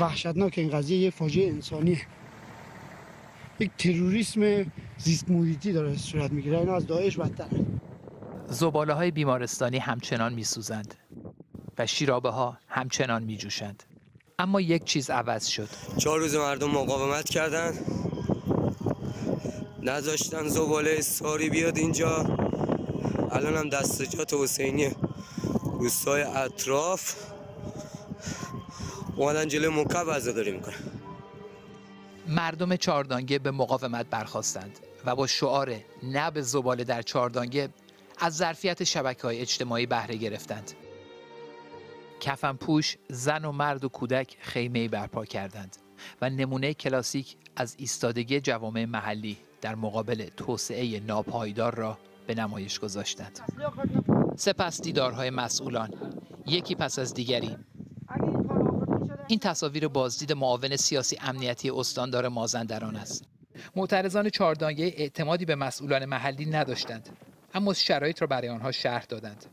S26: وحشتناک این قضیه یه فاجعه انسانیه. یک تروریسم زیست محیطی داره صورت می‌گیره. اینا از داعش بدتره.
S28: زباله های بیمارستانی همچنان میسوزند و شیرابه ها همچنان میجوشند. اما یک چیز عوض شد.
S33: چهار روز مردم مقاومت کردن. نذاشتن زباله ساری بیاد اینجا. الان هم دستجات حسینی روستای اطراف. اومدن جلوی مکب عزاداری می‌کنن.
S28: مردم چاردانگه به مقاومت برخواستند و با شعار نه به زباله در چاردانگه از ظرفیت شبکه های اجتماعی بهره گرفتند. کفن پوش زن و مرد و کودک خیمه برپا کردند و نمونه کلاسیک از ایستادگی جوامع محلی در مقابل توسعه ناپایدار را به نمایش گذاشتند. سپس دیدارهای مسئولان یکی پس از دیگری. این تصاویر بازدید معاون سیاسی امنیتی استاندار مازندران است. معترضان چهاردانگه اعتمادی به مسئولان محلی نداشتند. اما شرایط را برای آنها شرح دادند.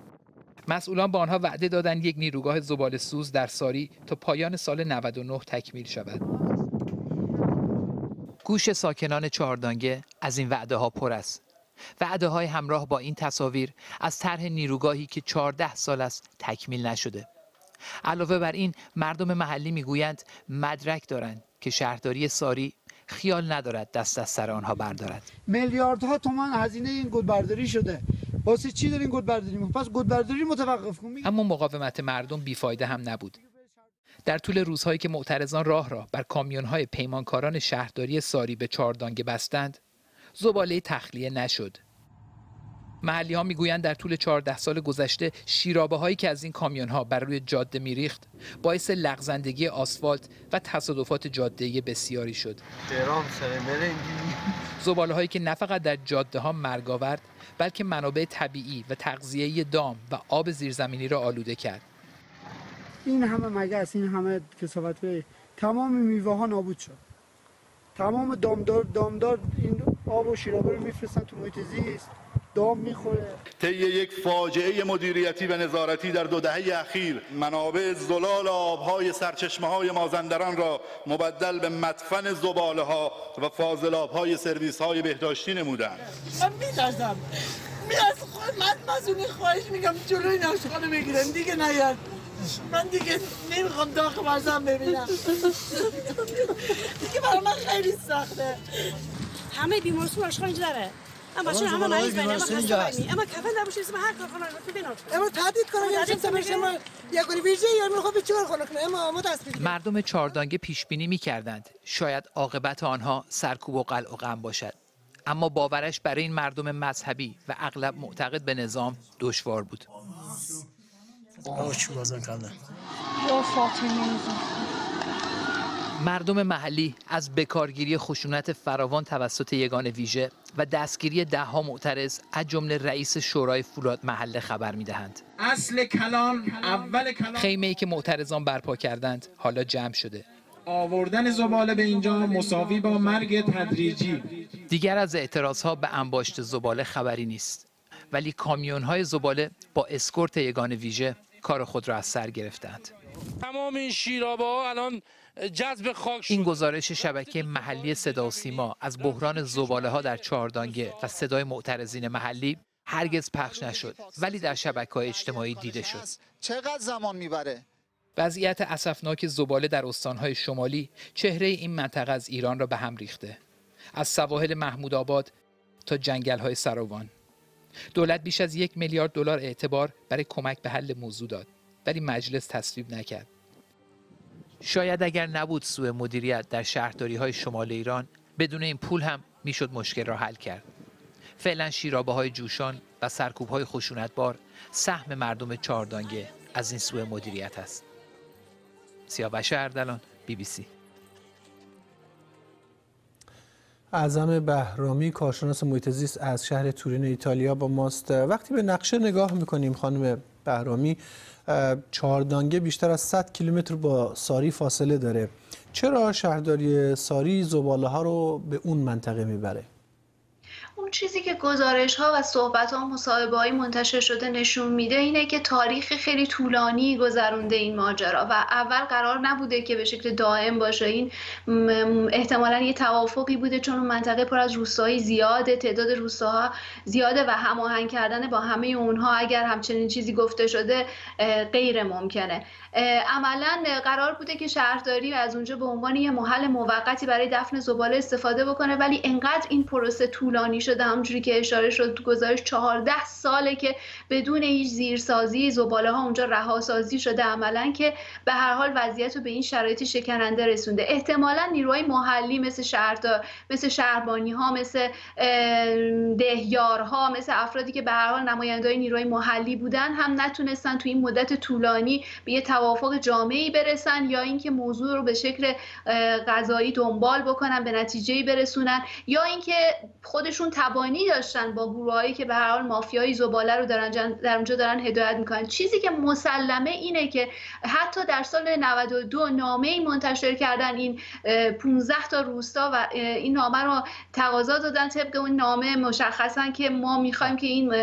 S28: مسئولان به آنها وعده دادند یک نیروگاه زباله سوز در ساری تا پایان سال 99 تکمیل شود. گوش ساکنان چهاردانگه از این وعده ها پر است. وعده های همراه با این تصاویر از طرح نیروگاهی که 14 سال است تکمیل نشده. علاوه بر این مردم محلی می‌گویند مدرک دارند که شهرداری ساری خیال ندارد دست از سر آنها بردارد.
S26: میلیاردها تومان هزینه این گودبرداری شده. واسه چی دارین گودبرداری پس گودبرداری متوقف کن
S28: اما مقاومت مردم بیفایده هم نبود. در طول روزهایی که معترضان راه را بر کامیونهای پیمانکاران شهرداری ساری به چاردانگه بستند زباله تخلیه نشد. محلی ها می‌گویند در طول 14 سال گذشته شیرابه هایی که از این کامیون ها بر روی جاده میریخت باعث لغزندگی آسفالت و تصادفات جاده بسیاری شد. زباله هایی که نه فقط در جاده ها مرگ آورد بلکه منابع طبیعی و تغذیه دام و آب زیرزمینی را آلوده کرد.
S26: این همه مگس این همه کسافت تمام میوه ها نابود شد. تمام دامدار دامدار این آب و شیرابه رو میفرستن تو محیط زیست دام می‌خوره.
S34: طی یک فاجعه مدیریتی و نظارتی در دو دهه اخیر منابع زلال آبهای سرچشمه های مازندران را مبدل به مدفن زباله ها و فاضلاب های سرویس های بهداشتی نمودند.
S35: من میترسم. می از خود من مسئولی خواهش میگم جلوی ناشخانه بگیرم دیگه نیاد. من دیگه نمی‌خوام داغ مرزم ببینم. دیگه برای من خیلی سخته.
S36: همه بیمارستان آشخان اینجا داره. اما چون همه مریض بینه اما خسته اما کفن نباشه اسم هر کارخانه رو ببینم
S35: اما تهدید کنم یا چه تماشا ما یا کنی ویژه یا می‌خوام چیکار کنه اما ما دست
S28: مردم چاردانگه پیش بینی می‌کردند. شاید عاقبت آنها سرکوب و قلع و غم باشد. اما باورش برای این مردم مذهبی و اغلب معتقد به نظام دشوار بود. مردم محلی از بکارگیری خشونت فراوان توسط یگان ویژه و دستگیری دهها معترض از جمله رئیس شورای فولاد محله خبر می‌دهند.
S37: اصل کلام اول کلام
S28: خیمه ای که معترضان برپا کردند حالا جمع شده.
S37: آوردن زباله به اینجا مساوی با مرگ تدریجی.
S28: دیگر از اعتراض ها به انباشت زباله خبری نیست. ولی کامیون های زباله با اسکورت یگان ویژه کار خود را از سر گرفتند.
S24: تمام این شیرابه ها الان جذب خاک
S28: این گزارش شبکه محلی صدا و سیما از بحران زباله ها در چهاردانگه و صدای معترضین محلی هرگز پخش نشد ولی در شبکه های اجتماعی دیده شد.
S27: چقدر زمان می‌بره؟
S28: وضعیت اسفناک زباله در استانهای شمالی چهره این منطقه از ایران را به هم ریخته. از سواحل محمود آباد تا جنگل های سراوان. دولت بیش از یک میلیارد دلار اعتبار برای کمک به حل موضوع داد. ولی مجلس تصویب نکرد. شاید اگر نبود سوء مدیریت در شهرداری های شمال ایران بدون این پول هم می‌شد مشکل را حل کرد. فعلا شیرابه های جوشان و سرکوب های خشونتبار سهم مردم چاردانگه از این سوء مدیریت است. سیاوش اردلان بی بی سی.
S3: اعظم بهرامی کارشناس محیط زیست از شهر تورین ایتالیا با ماست. وقتی به نقشه نگاه می‌کنیم خانم بهرامی چهاردانگه بیشتر از 100 کیلومتر با ساری فاصله داره. چرا شهرداری ساری زباله ها رو به اون منطقه می‌بره؟
S38: اون چیزی که گزارش ها و صحبت ها و مصاحبه های منتشر شده نشون میده اینه که تاریخ خیلی طولانی گذرونده این ماجرا و اول قرار نبوده که به شکل دائم باشه. این احتمالا یه توافقی بوده چون اون منطقه پر از روستایی زیاده تعداد روستاها زیاده و هماهنگ کردن با همه اونها اگر همچنین چیزی گفته شده غیر ممکنه. عملا قرار بوده که شهرداری از اونجا به عنوان یه محل موقتی برای دفن زباله استفاده بکنه ولی انقدر این پروسه طولانی شده همونجوری که اشاره شد گزارش 14 ساله که بدون هیچ زیرسازی زباله ها اونجا رهاسازی شده عملا که به هر حال وضعیت رو به این شرایط شکننده رسونده. احتمالا نیروهای محلی مثل شهردار مثل شهربانی ها مثل دهیارها مثل افرادی که به هر حال نمایندای نیروهای محلی بودن هم نتونستن تو این مدت طولانی به یه توافق جامعی برسن یا اینکه موضوع رو به شکل غذایی دنبال بکنن به نتیجه برسونن یا اینکه خودشون تبانی داشتن با گروهایی که به هر حال مافیای زباله رو دارن در اونجا دارن هدایت می‌کنن. چیزی که مسلمه اینه که حتی در سال 92 نامه ای منتشر کردن این 15 تا روستا و این نامه رو تقاضا دادن طبق اون نامه مشخصا که ما می‌خوایم که این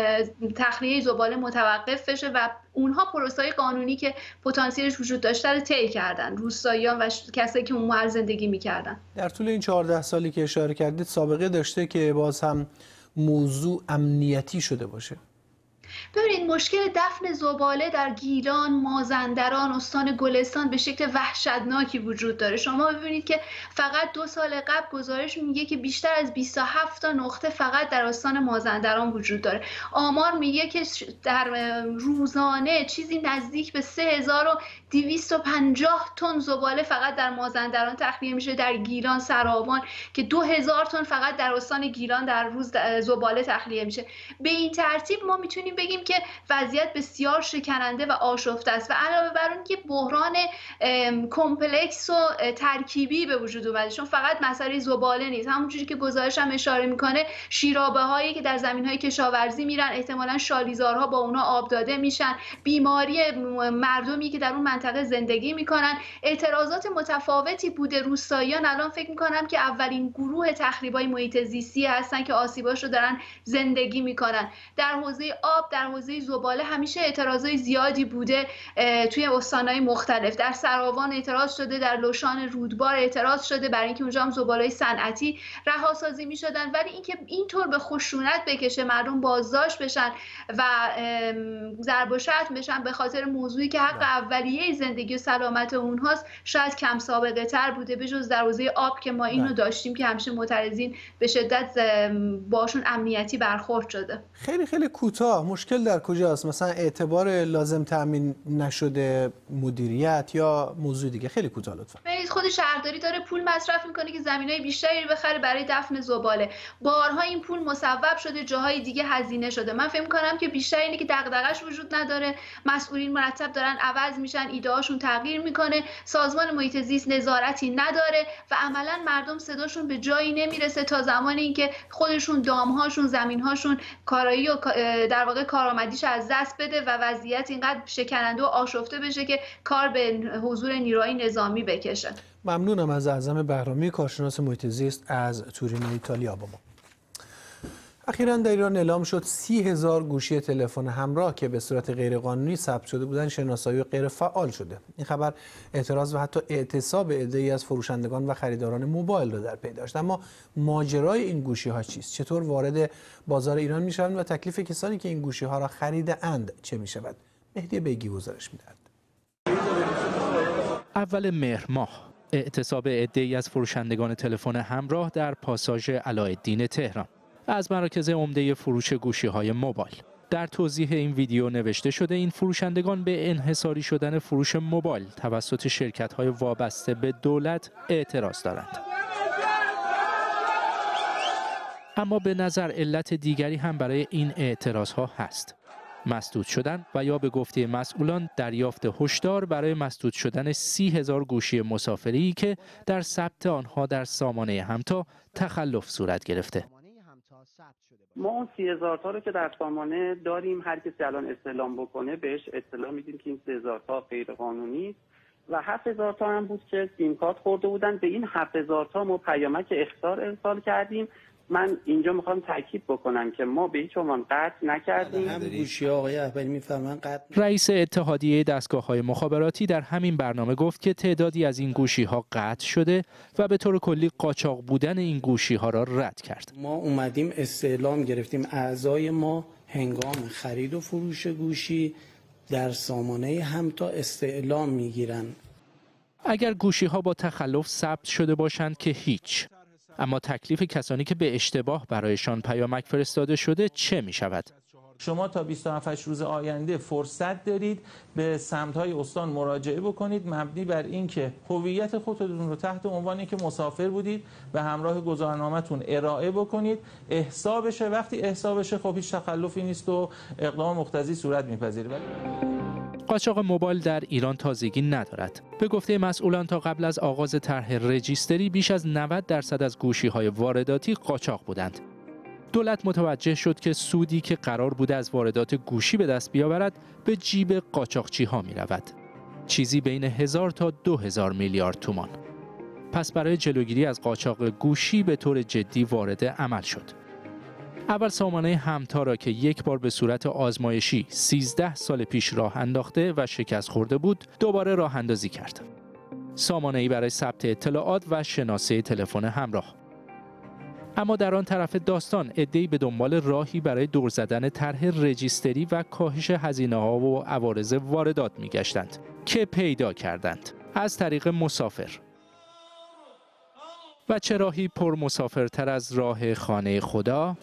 S38: تخلیه زباله متوقف بشه و اونها پروسای قانونی که پتانسیلش وجود داشته رو طی کردن. روستاییان و کسایی که اون محل زندگی می‌کردن.
S3: در طول این 14 سالی که اشاره کردید سابقه داشته که باز هم موضوع امنیتی شده باشه.
S38: ببینید مشکل دفن زباله در گیلان، مازندران، استان گلستان به شکل وحشتناکی وجود داره. شما ببینید که فقط دو سال قبل گزارش میگه که بیشتر از 27 تا نقطه فقط در استان مازندران وجود داره. آمار میگه که در روزانه چیزی نزدیک به 3250 تن زباله فقط در مازندران تخلیه میشه. در گیلان سراوان که 2000 تن فقط در استان گیلان در روز زباله تخلیه میشه. به این ترتیب ما می‌تونیم بگیم که وضعیت بسیار شکننده و آشفته است و علاوه بر اون که بحران کمپلکس و ترکیبی به وجود اومده. چون فقط مسئله زباله نیست. همونجوری که گزارش هم اشاره می‌کنه شیرابه هایی که در زمین های کشاورزی میرن احتمالا شالیزارها با اونا آب داده میشن. بیماری مردمی که در اون منطقه زندگی می‌کنن. اعتراضات متفاوتی بوده. روستاییان الان فکر می‌کنم که اولین گروه تخریبای محیط زیستی هستن که آسیباش رو دارن زندگی می‌کنن. در حوزه آب در حوزه زباله همیشه اعتراضای زیادی بوده توی استانهای مختلف. در سراوان اعتراض شده در لوشان رودبار اعتراض شده. برای اینکه اونجا هم زباله صنعتی رهاسازی می‌شدن. ولی اینکه اینطور به خشونت بکشه مردم بازداشت بشن و ضرب و بشن به خاطر موضوعی که حق اولیه زندگی و سلامت اونهاست شاید کم سابقه تر بوده. به جز در حوزه آب که ما اینو داشتیم که همیشه معترضین به شدت باشون امنیتی برخورد شده.
S3: خیلی خیلی کوتاه. مشکل در کجاست؟ مثلا اعتبار لازم تامین نشده مدیریت یا موضوع دیگه؟ خیلی کوتاه لطفا.
S38: خود شهرداری داره پول مصرف می‌کنه که زمینای بیشتری بخره برای دفن زباله. بارها این پول مصوب شده جاهای دیگه هزینه شده. من فکر کنم که بیشتر اینه که دغدغش وجود نداره. مسئولین مرتب دارن عوض میشن ایدهاشون تغییر می‌کنه. سازمان محیط زیست نظارتی نداره و عملا مردم صداشون به جایی نمی‌رسه تا زمانی اینکه خودشون دامهاشون زمینهاشون کارایی و در واقع کارآمدیش از دست بده و وضعیت اینقدر شکننده و آشفته بشه که کار به حضور نیروهای نظامی بکشه.
S3: ممنونم از اعظم بهرامی کارشناس محیط زیست از تورینو ایتالیا با ما. اخیرا در ایران اعلام شد سی هزار گوشی تلفن همراه که به صورت غیرقانونی ثبت شده بودند شناسایی و غیر فعال شده. این خبر اعتراض و حتی اعتصاب عده‌ای از فروشندگان و خریداران موبایل را در پی داشت. اما ماجرای این گوشی ها چیست؟ چطور وارد بازار ایران می‌شوند و تکلیف کسانی که این گوشی ها را خریده اند چه می شود مهدی بیگی گزارش می‌دهد.
S39: اول مهر ماه اعتصاب عده‌ای از فروشندگان تلفن همراه در پاساژ علایالدین تهران. از مراکز عمده فروش گوشی های موبایل. در توضیح این ویدیو نوشته شده این فروشندگان به انحصاری شدن فروش موبایل توسط شرکت های وابسته به دولت اعتراض دارند. اما به نظر علت دیگری هم برای این اعتراض ها هست. مسدود شدن و یا به گفته مسئولان دریافت هشدار برای مسدود شدن سی هزار گوشی مسافری که در ثبت آنها در سامانه همتا تخلف صورت گرفته.
S34: ما اون سی هزار تا رو که در سامانه داریم هر کسی الان استعلام بکنه بهش اطلاع میدیم که این سی هزار تا غیر قانونی و هفت هزار تا هم بود که سیم کارت خورده بودن. به این هفت هزار تا ما پیامک اختار ارسال کردیم. من اینجا می‌خوام تاکید بکنم که ما به هیچ عنوان قطع نکردیم.
S40: هم گوشی آقای احبری میفرمان قطع
S39: رئیس اتحادیه دستگاه های مخابراتی در همین برنامه گفت که تعدادی از این گوشی ها قطع شده و به طور کلی قاچاق بودن این گوشی ها را رد کرد.
S40: ما اومدیم استعلام گرفتیم. اعضای ما هنگام خرید و فروش گوشی در سامانه هم تا استعلام می‌گیرن.
S39: اگر گوشی ها با تخلف ثبت شده باشند که هیچ. اما تکلیف کسانی که به اشتباه برایشان پیامک فرستاده شده چه می شود؟
S41: شما تا 27 روز آینده فرصت دارید به سمت‌های استان مراجعه بکنید مبنی بر اینکه هویت خودتون رو تحت عنوانی که مسافر بودید به همراه گذارنامه‌تون ارائه بکنید احسا بشه وقتی احسا بشه خب هیچ تخلفی نیست و اقدام مقتضی صورت میپذیره
S39: قاچاق موبایل در ایران تازگی ندارد. به گفته مسئولان تا قبل از آغاز طرح رجیستری بیش از 90 درصد از گوشی های وارداتی قاچاق بودند. دولت متوجه شد که سودی که قرار بود از واردات گوشی به دست بیاورد به جیب قاچاقچی ها می رود. چیزی بین هزار تا دو هزار میلیارد تومان. پس برای جلوگیری از قاچاق گوشی به طور جدی وارد عمل شد. اول سامانه همتا را که یک بار به صورت آزمایشی 13 سال پیش راه انداخته و شکست خورده بود دوباره راه اندازی کرد. سامانه ای برای ثبت اطلاعات و شناسه تلفن همراه. اما در آن طرف داستان ادهی به دنبال راهی برای دور زدن طرح رجیستری و کاهش هزینه ها و عوارض واردات میگشتند که پیدا کردند از طریق مسافر و چه راهی پر مسافرتر از راه خانه خدا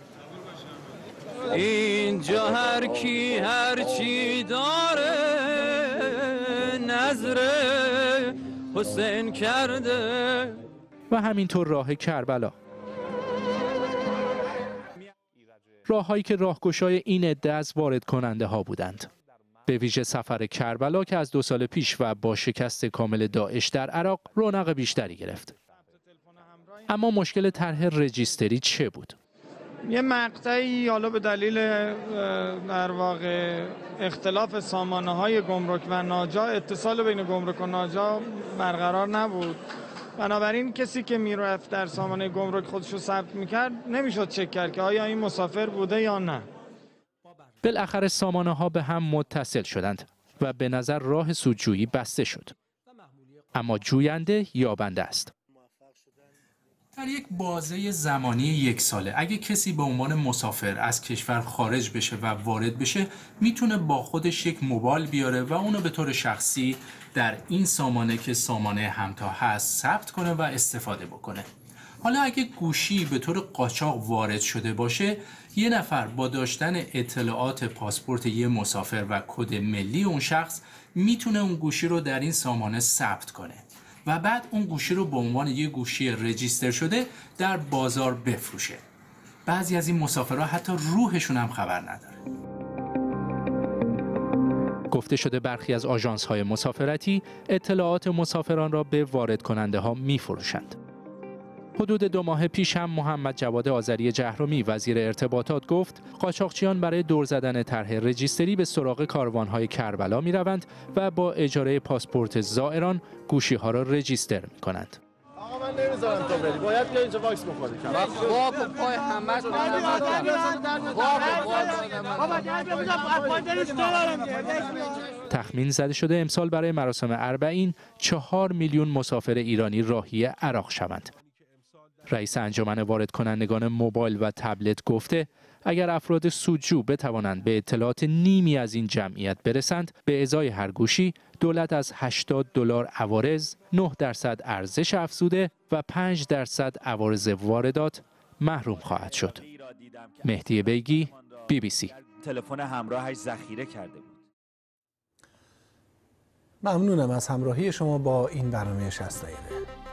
S42: اینجا هر کی هر چی داره نظر حسین کرده
S39: و همینطور راه کربلا راههایی که راهگشای این عده از وارد کننده ها بودند. به ویژه سفر کربلا که از دو سال پیش و با شکست کامل داعش در عراق رونق بیشتری گرفت. اما مشکل طرح رجیستری چه بود؟
S43: یه مقطعی حالا به دلیل در واقع اختلاف سامانه های گمرک و ناجا اتصال بین گمرک و ناجا برقرار نبود. بنابراین کسی که می‌رفت در سامانه گمرک خودش رو ثبت می‌کرد نمی‌شد چک کرد که آیا این مسافر بوده یا نه.
S39: بالاخره سامانه ها به هم متصل شدند و به نظر راه سودجویی بسته شد. اما جوینده یابنده است. در یک بازه زمانی یک ساله اگه کسی به عنوان مسافر از کشور خارج بشه و وارد بشه می‌تونه با خودش یک موبایل بیاره و اونو به طور شخصی در این سامانه که سامانه همتا هست ثبت کنه و استفاده بکنه. حالا اگه گوشی به طور قاچاق وارد شده باشه یه نفر با داشتن اطلاعات پاسپورت یه مسافر و کد ملی اون شخص می‌تونه اون گوشی رو در این سامانه ثبت کنه. و بعد اون گوشی رو به عنوان یه گوشی رجیستر شده در بازار بفروشه بعضی از این مسافرها حتی روحشون هم خبر نداره گفته شده برخی از آژانس های مسافرتی اطلاعات مسافران را به وارد کننده ها می فروشند. حدود دو ماه پیش هم محمد جواد آذری جهرومی وزیر ارتباطات گفت قاچاقچیان برای دور زدن طرح رجیستری به سراغ کاروانهای کربلا می روند و با اجاره پاسپورت زائران گوشی ها را رجیستر می کنند.
S44: آقا من نمی‌ذارم تو بری باید بیا اینجا واکس بخوری
S42: وا کن پای همه
S39: تخمین زده شده امسال برای مراسم اربعین چهار میلیون مسافر ایرانی راهی عراق شوند. رئیس انجمن وارد کنندگان موبایل و تبلت گفته اگر افراد سودجو بتوانند به اطلاعات نیمی از این جمعیت برسند به ازای هر گوشی دولت از 80 دلار عوارض 9 درصد ارزش افزوده و 5 درصد عوارض واردات محروم خواهد شد. مهدی بیگی بی بی سی.
S45: تلفن همراهش ذخیره کرده بود.
S3: ممنونم از همراهی شما با این برنامه 60 دقیقه.